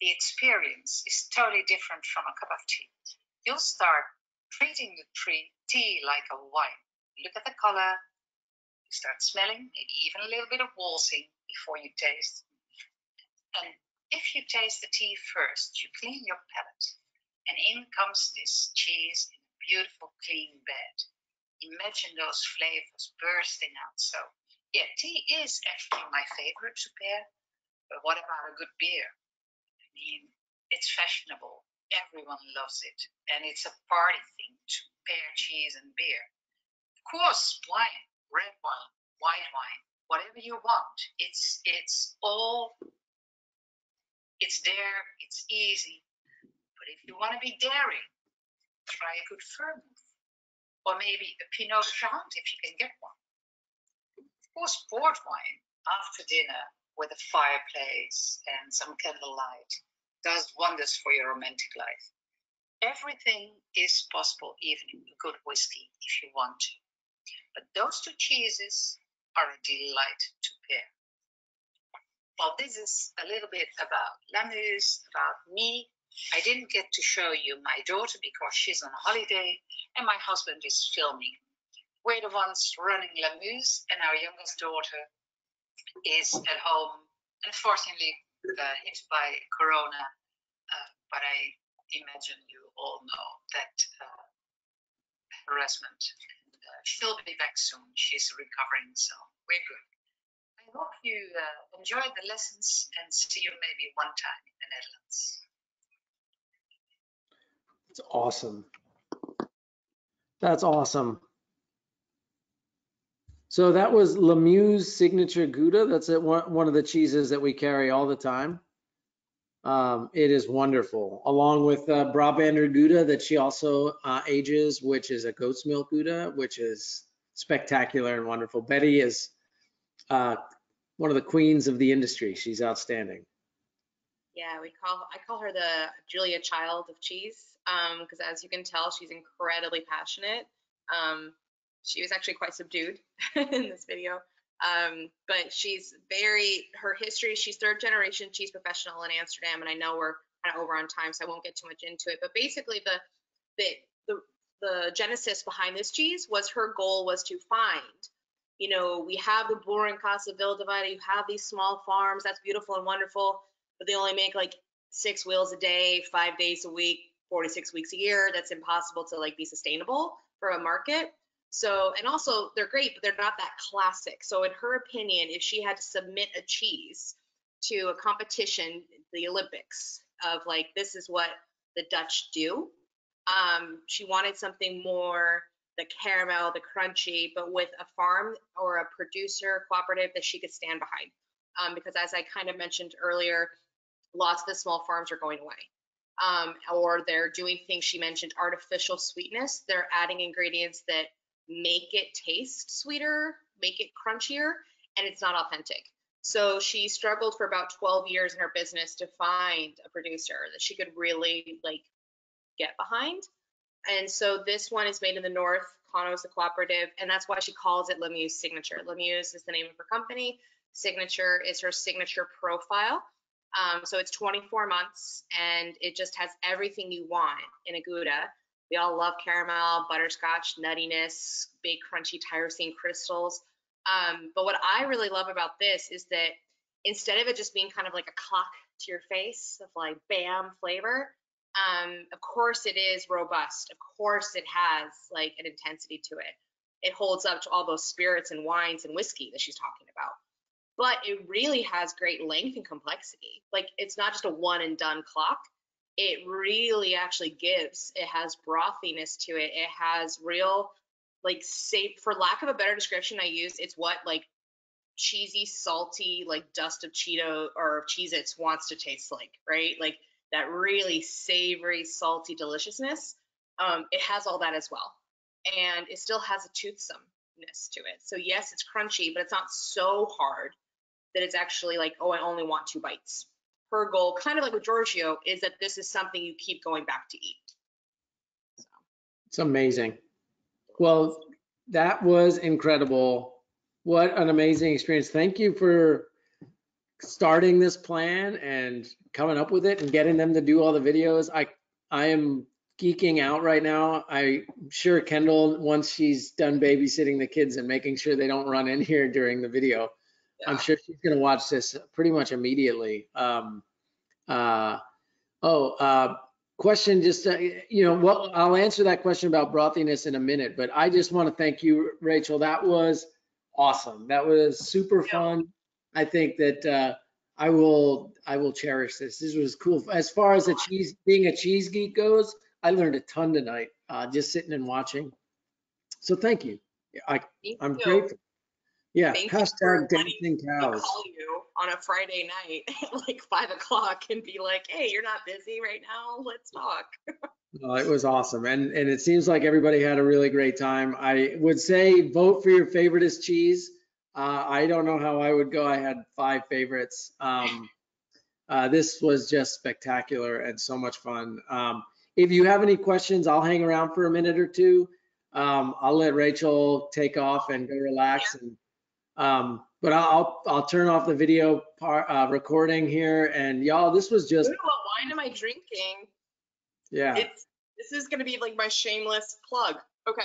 Speaker 9: the experience is totally different from a cup of tea. You'll start treating the tea like a wine. Look at the color, you start smelling, maybe even a little bit of waltzing before you taste. And if you taste the tea first, you clean your palate, and in comes this cheese in a beautiful, clean bed imagine those flavors bursting out. So, yeah, tea is actually my favorite to pair. But what about a good beer? I mean, it's fashionable. Everyone loves it. And it's a party thing to pair cheese and beer. Of course, wine, red wine, white wine, whatever you want. It's it's all it's there, it's easy. But if you want to be daring, try a good vermouth or maybe a Pinot Chant if you can get one. Of course, port wine after dinner with a fireplace and some candlelight does wonders for your romantic life. Everything is possible, even a good whiskey if you want to. But those two cheeses are a delight to pair. Well, this is a little bit about L'Amuse, about me, I didn't get to show you my daughter because she's on holiday and my husband is filming. We're the ones running L'Amuse, and our youngest daughter is at home, unfortunately uh, hit by Corona. Uh, but I imagine you all know that harassment. Uh, she'll be back soon. She's recovering, so we're good. I hope you uh, enjoy the lessons and see you maybe one time in the Netherlands.
Speaker 2: It's awesome. That's awesome. So that was L'Amuse signature Gouda. That's one, one of the cheeses that we carry all the time. Um, it is wonderful, along with uh, Brabander Gouda that she also uh, ages, which is a goat's milk Gouda, which is spectacular and wonderful. Betty is uh, one of the queens of the industry. She's outstanding.
Speaker 3: Yeah, we call I call her the Julia Child of cheese because as you can tell, she's incredibly passionate. Um, she was actually quite subdued [LAUGHS] in this video, um, but she's very her history. She's third generation cheese professional in Amsterdam, and I know we're kind of over on time, so I won't get too much into it. But basically, the the the the genesis behind this cheese was her goal was to find you know, we have the boring Casa Wilde Weide, you have these small farms, that's beautiful and wonderful, but they only make like six wheels a day, five days a week, 46 weeks a year. That's impossible to like be sustainable for a market. So, and also they're great, but they're not that classic. So in her opinion, if she had to submit a cheese to a competition, the Olympics, of like, this is what the Dutch do, um, she wanted something more the caramel, the crunchy, but with a farm or a producer cooperative that she could stand behind. Um, because as I kind of mentioned earlier, lots of the small farms are going away. Um, or they're doing things she mentioned artificial sweetness. They're adding ingredients that make it taste sweeter, make it crunchier, and it's not authentic. So she struggled for about 12 years in her business to find a producer that she could really like get behind. And so this one is made in the north. CONO is the cooperative, and that's why she calls it L'Amuse Signature. L'Amuse is the name of her company. Signature is her signature profile. Um, so it's 24 months, and it just has everything you want in a Gouda. We all love caramel, butterscotch, nuttiness, big crunchy tyrosine crystals. Um, but what I really love about this is that instead of it just being kind of like a clock to your face of like bam flavor, um, of course it is robust. Of course it has like an intensity to it. It holds up to all those spirits and wines and whiskey that she's talking about. But it really has great length and complexity. Like it's not just a one and done clock. It really actually gives. It has brothiness to it. It has real like say for lack of a better description I use, it's what like cheesy, salty, like dust of Cheeto or Cheez Its wants to taste like, right? Like that really savory, salty deliciousness. Um, it has all that as well. And it still has a toothsomeness to it. So yes, it's crunchy, but it's not so hard that it's actually like, oh, I only want two bites. Her goal, kind of like with Giorgio, is that this is something you keep going back to eat. So.
Speaker 2: It's amazing. Well, that was incredible. What an amazing experience. Thank you for starting this plan and coming up with it and getting them to do all the videos. I I am geeking out right now. I'm sure Kendall, once she's done babysitting the kids and making sure they don't run in here during the video, yeah. I'm sure she's going to watch this pretty much immediately. Um, uh, oh, uh, question just, uh, you know, well, I'll answer that question about brothiness in a minute, but I just want to thank you, Rachel. That was awesome. That was super yeah. fun. I think that uh, I will I will cherish this. This was cool. As far as a cheese being a cheese geek goes, I learned a ton tonight uh, just sitting and watching. So thank you. I thank I'm you. grateful. Yeah,
Speaker 3: thank
Speaker 2: hashtag dancing cows.
Speaker 3: Call you on a Friday night [LAUGHS] at like five o'clock and be like, "Hey, you're not busy right now. Let's talk."
Speaker 2: well, it was awesome, and and it seems like everybody had a really great time. I would say vote for your favoriteest cheese. Uh, I don't know how I would go. I had five favorites. Um, uh, this was just spectacular and so much fun. Um, if you have any questions, I'll hang around for a minute or two. Um, I'll let Rachel take off and go relax. And um, but I'll I'll turn off the video part, uh, recording here. And y'all, this was just.
Speaker 3: Ooh, what wine am I drinking?
Speaker 2: Yeah.
Speaker 3: It's this is gonna be like my shameless plug. Okay.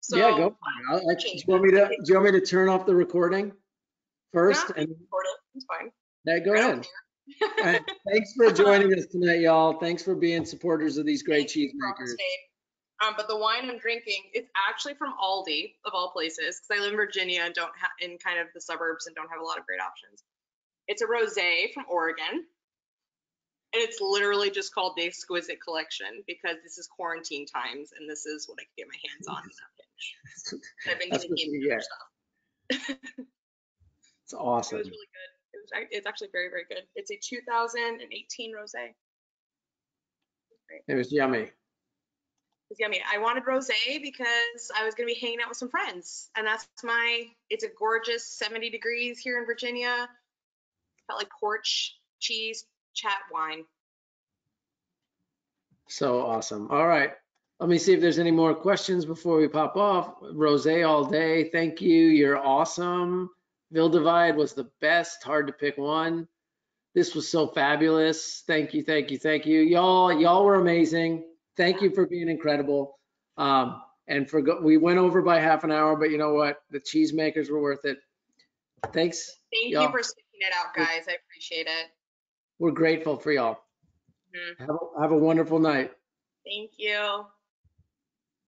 Speaker 3: So,
Speaker 2: yeah, go. I, do you want me to? Do you want me to turn off the recording first?
Speaker 3: And it's fine.
Speaker 2: Yeah, go ahead. [LAUGHS] thanks for joining us tonight, y'all. Thanks for being supporters of these great cheese makers.
Speaker 3: Um, but the wine I'm drinking, it's actually from Aldi of all places, because I live in Virginia and don't have in kind of the suburbs and don't have a lot of great options. It's a rosé from Oregon. And it's literally just called the Exquisite Collection because this is quarantine times and this is what I can get my hands on in that pinch. I've been getting
Speaker 2: what
Speaker 3: game
Speaker 2: get.
Speaker 3: stuff.
Speaker 2: It's awesome. [LAUGHS]
Speaker 3: It was really good. It was, it's actually very, very good. It's a 2018 rosé.
Speaker 2: It was yummy.
Speaker 3: It's yummy. I wanted rosé because I was gonna be hanging out with some friends, and that's my. It's a gorgeous 70 degrees here in Virginia. Felt like porch, cheese, chat, wine.
Speaker 2: So awesome. All right. Let me see if there's any more questions before we pop off. Rose all day. Thank you. You're awesome. Wilde Weide was the best. Hard to pick one. This was so fabulous. Thank you. Thank you. Thank you. Y'all, y'all were amazing. Thank you for being incredible. Um, and for, go- we went over by half an hour, but you know what? The cheesemakers were worth it. Thanks.
Speaker 3: Thank you for sticking it out, guys. I appreciate it.
Speaker 2: We're grateful for y'all.
Speaker 3: Mhm.
Speaker 2: Have a, have a wonderful night.
Speaker 3: Thank you.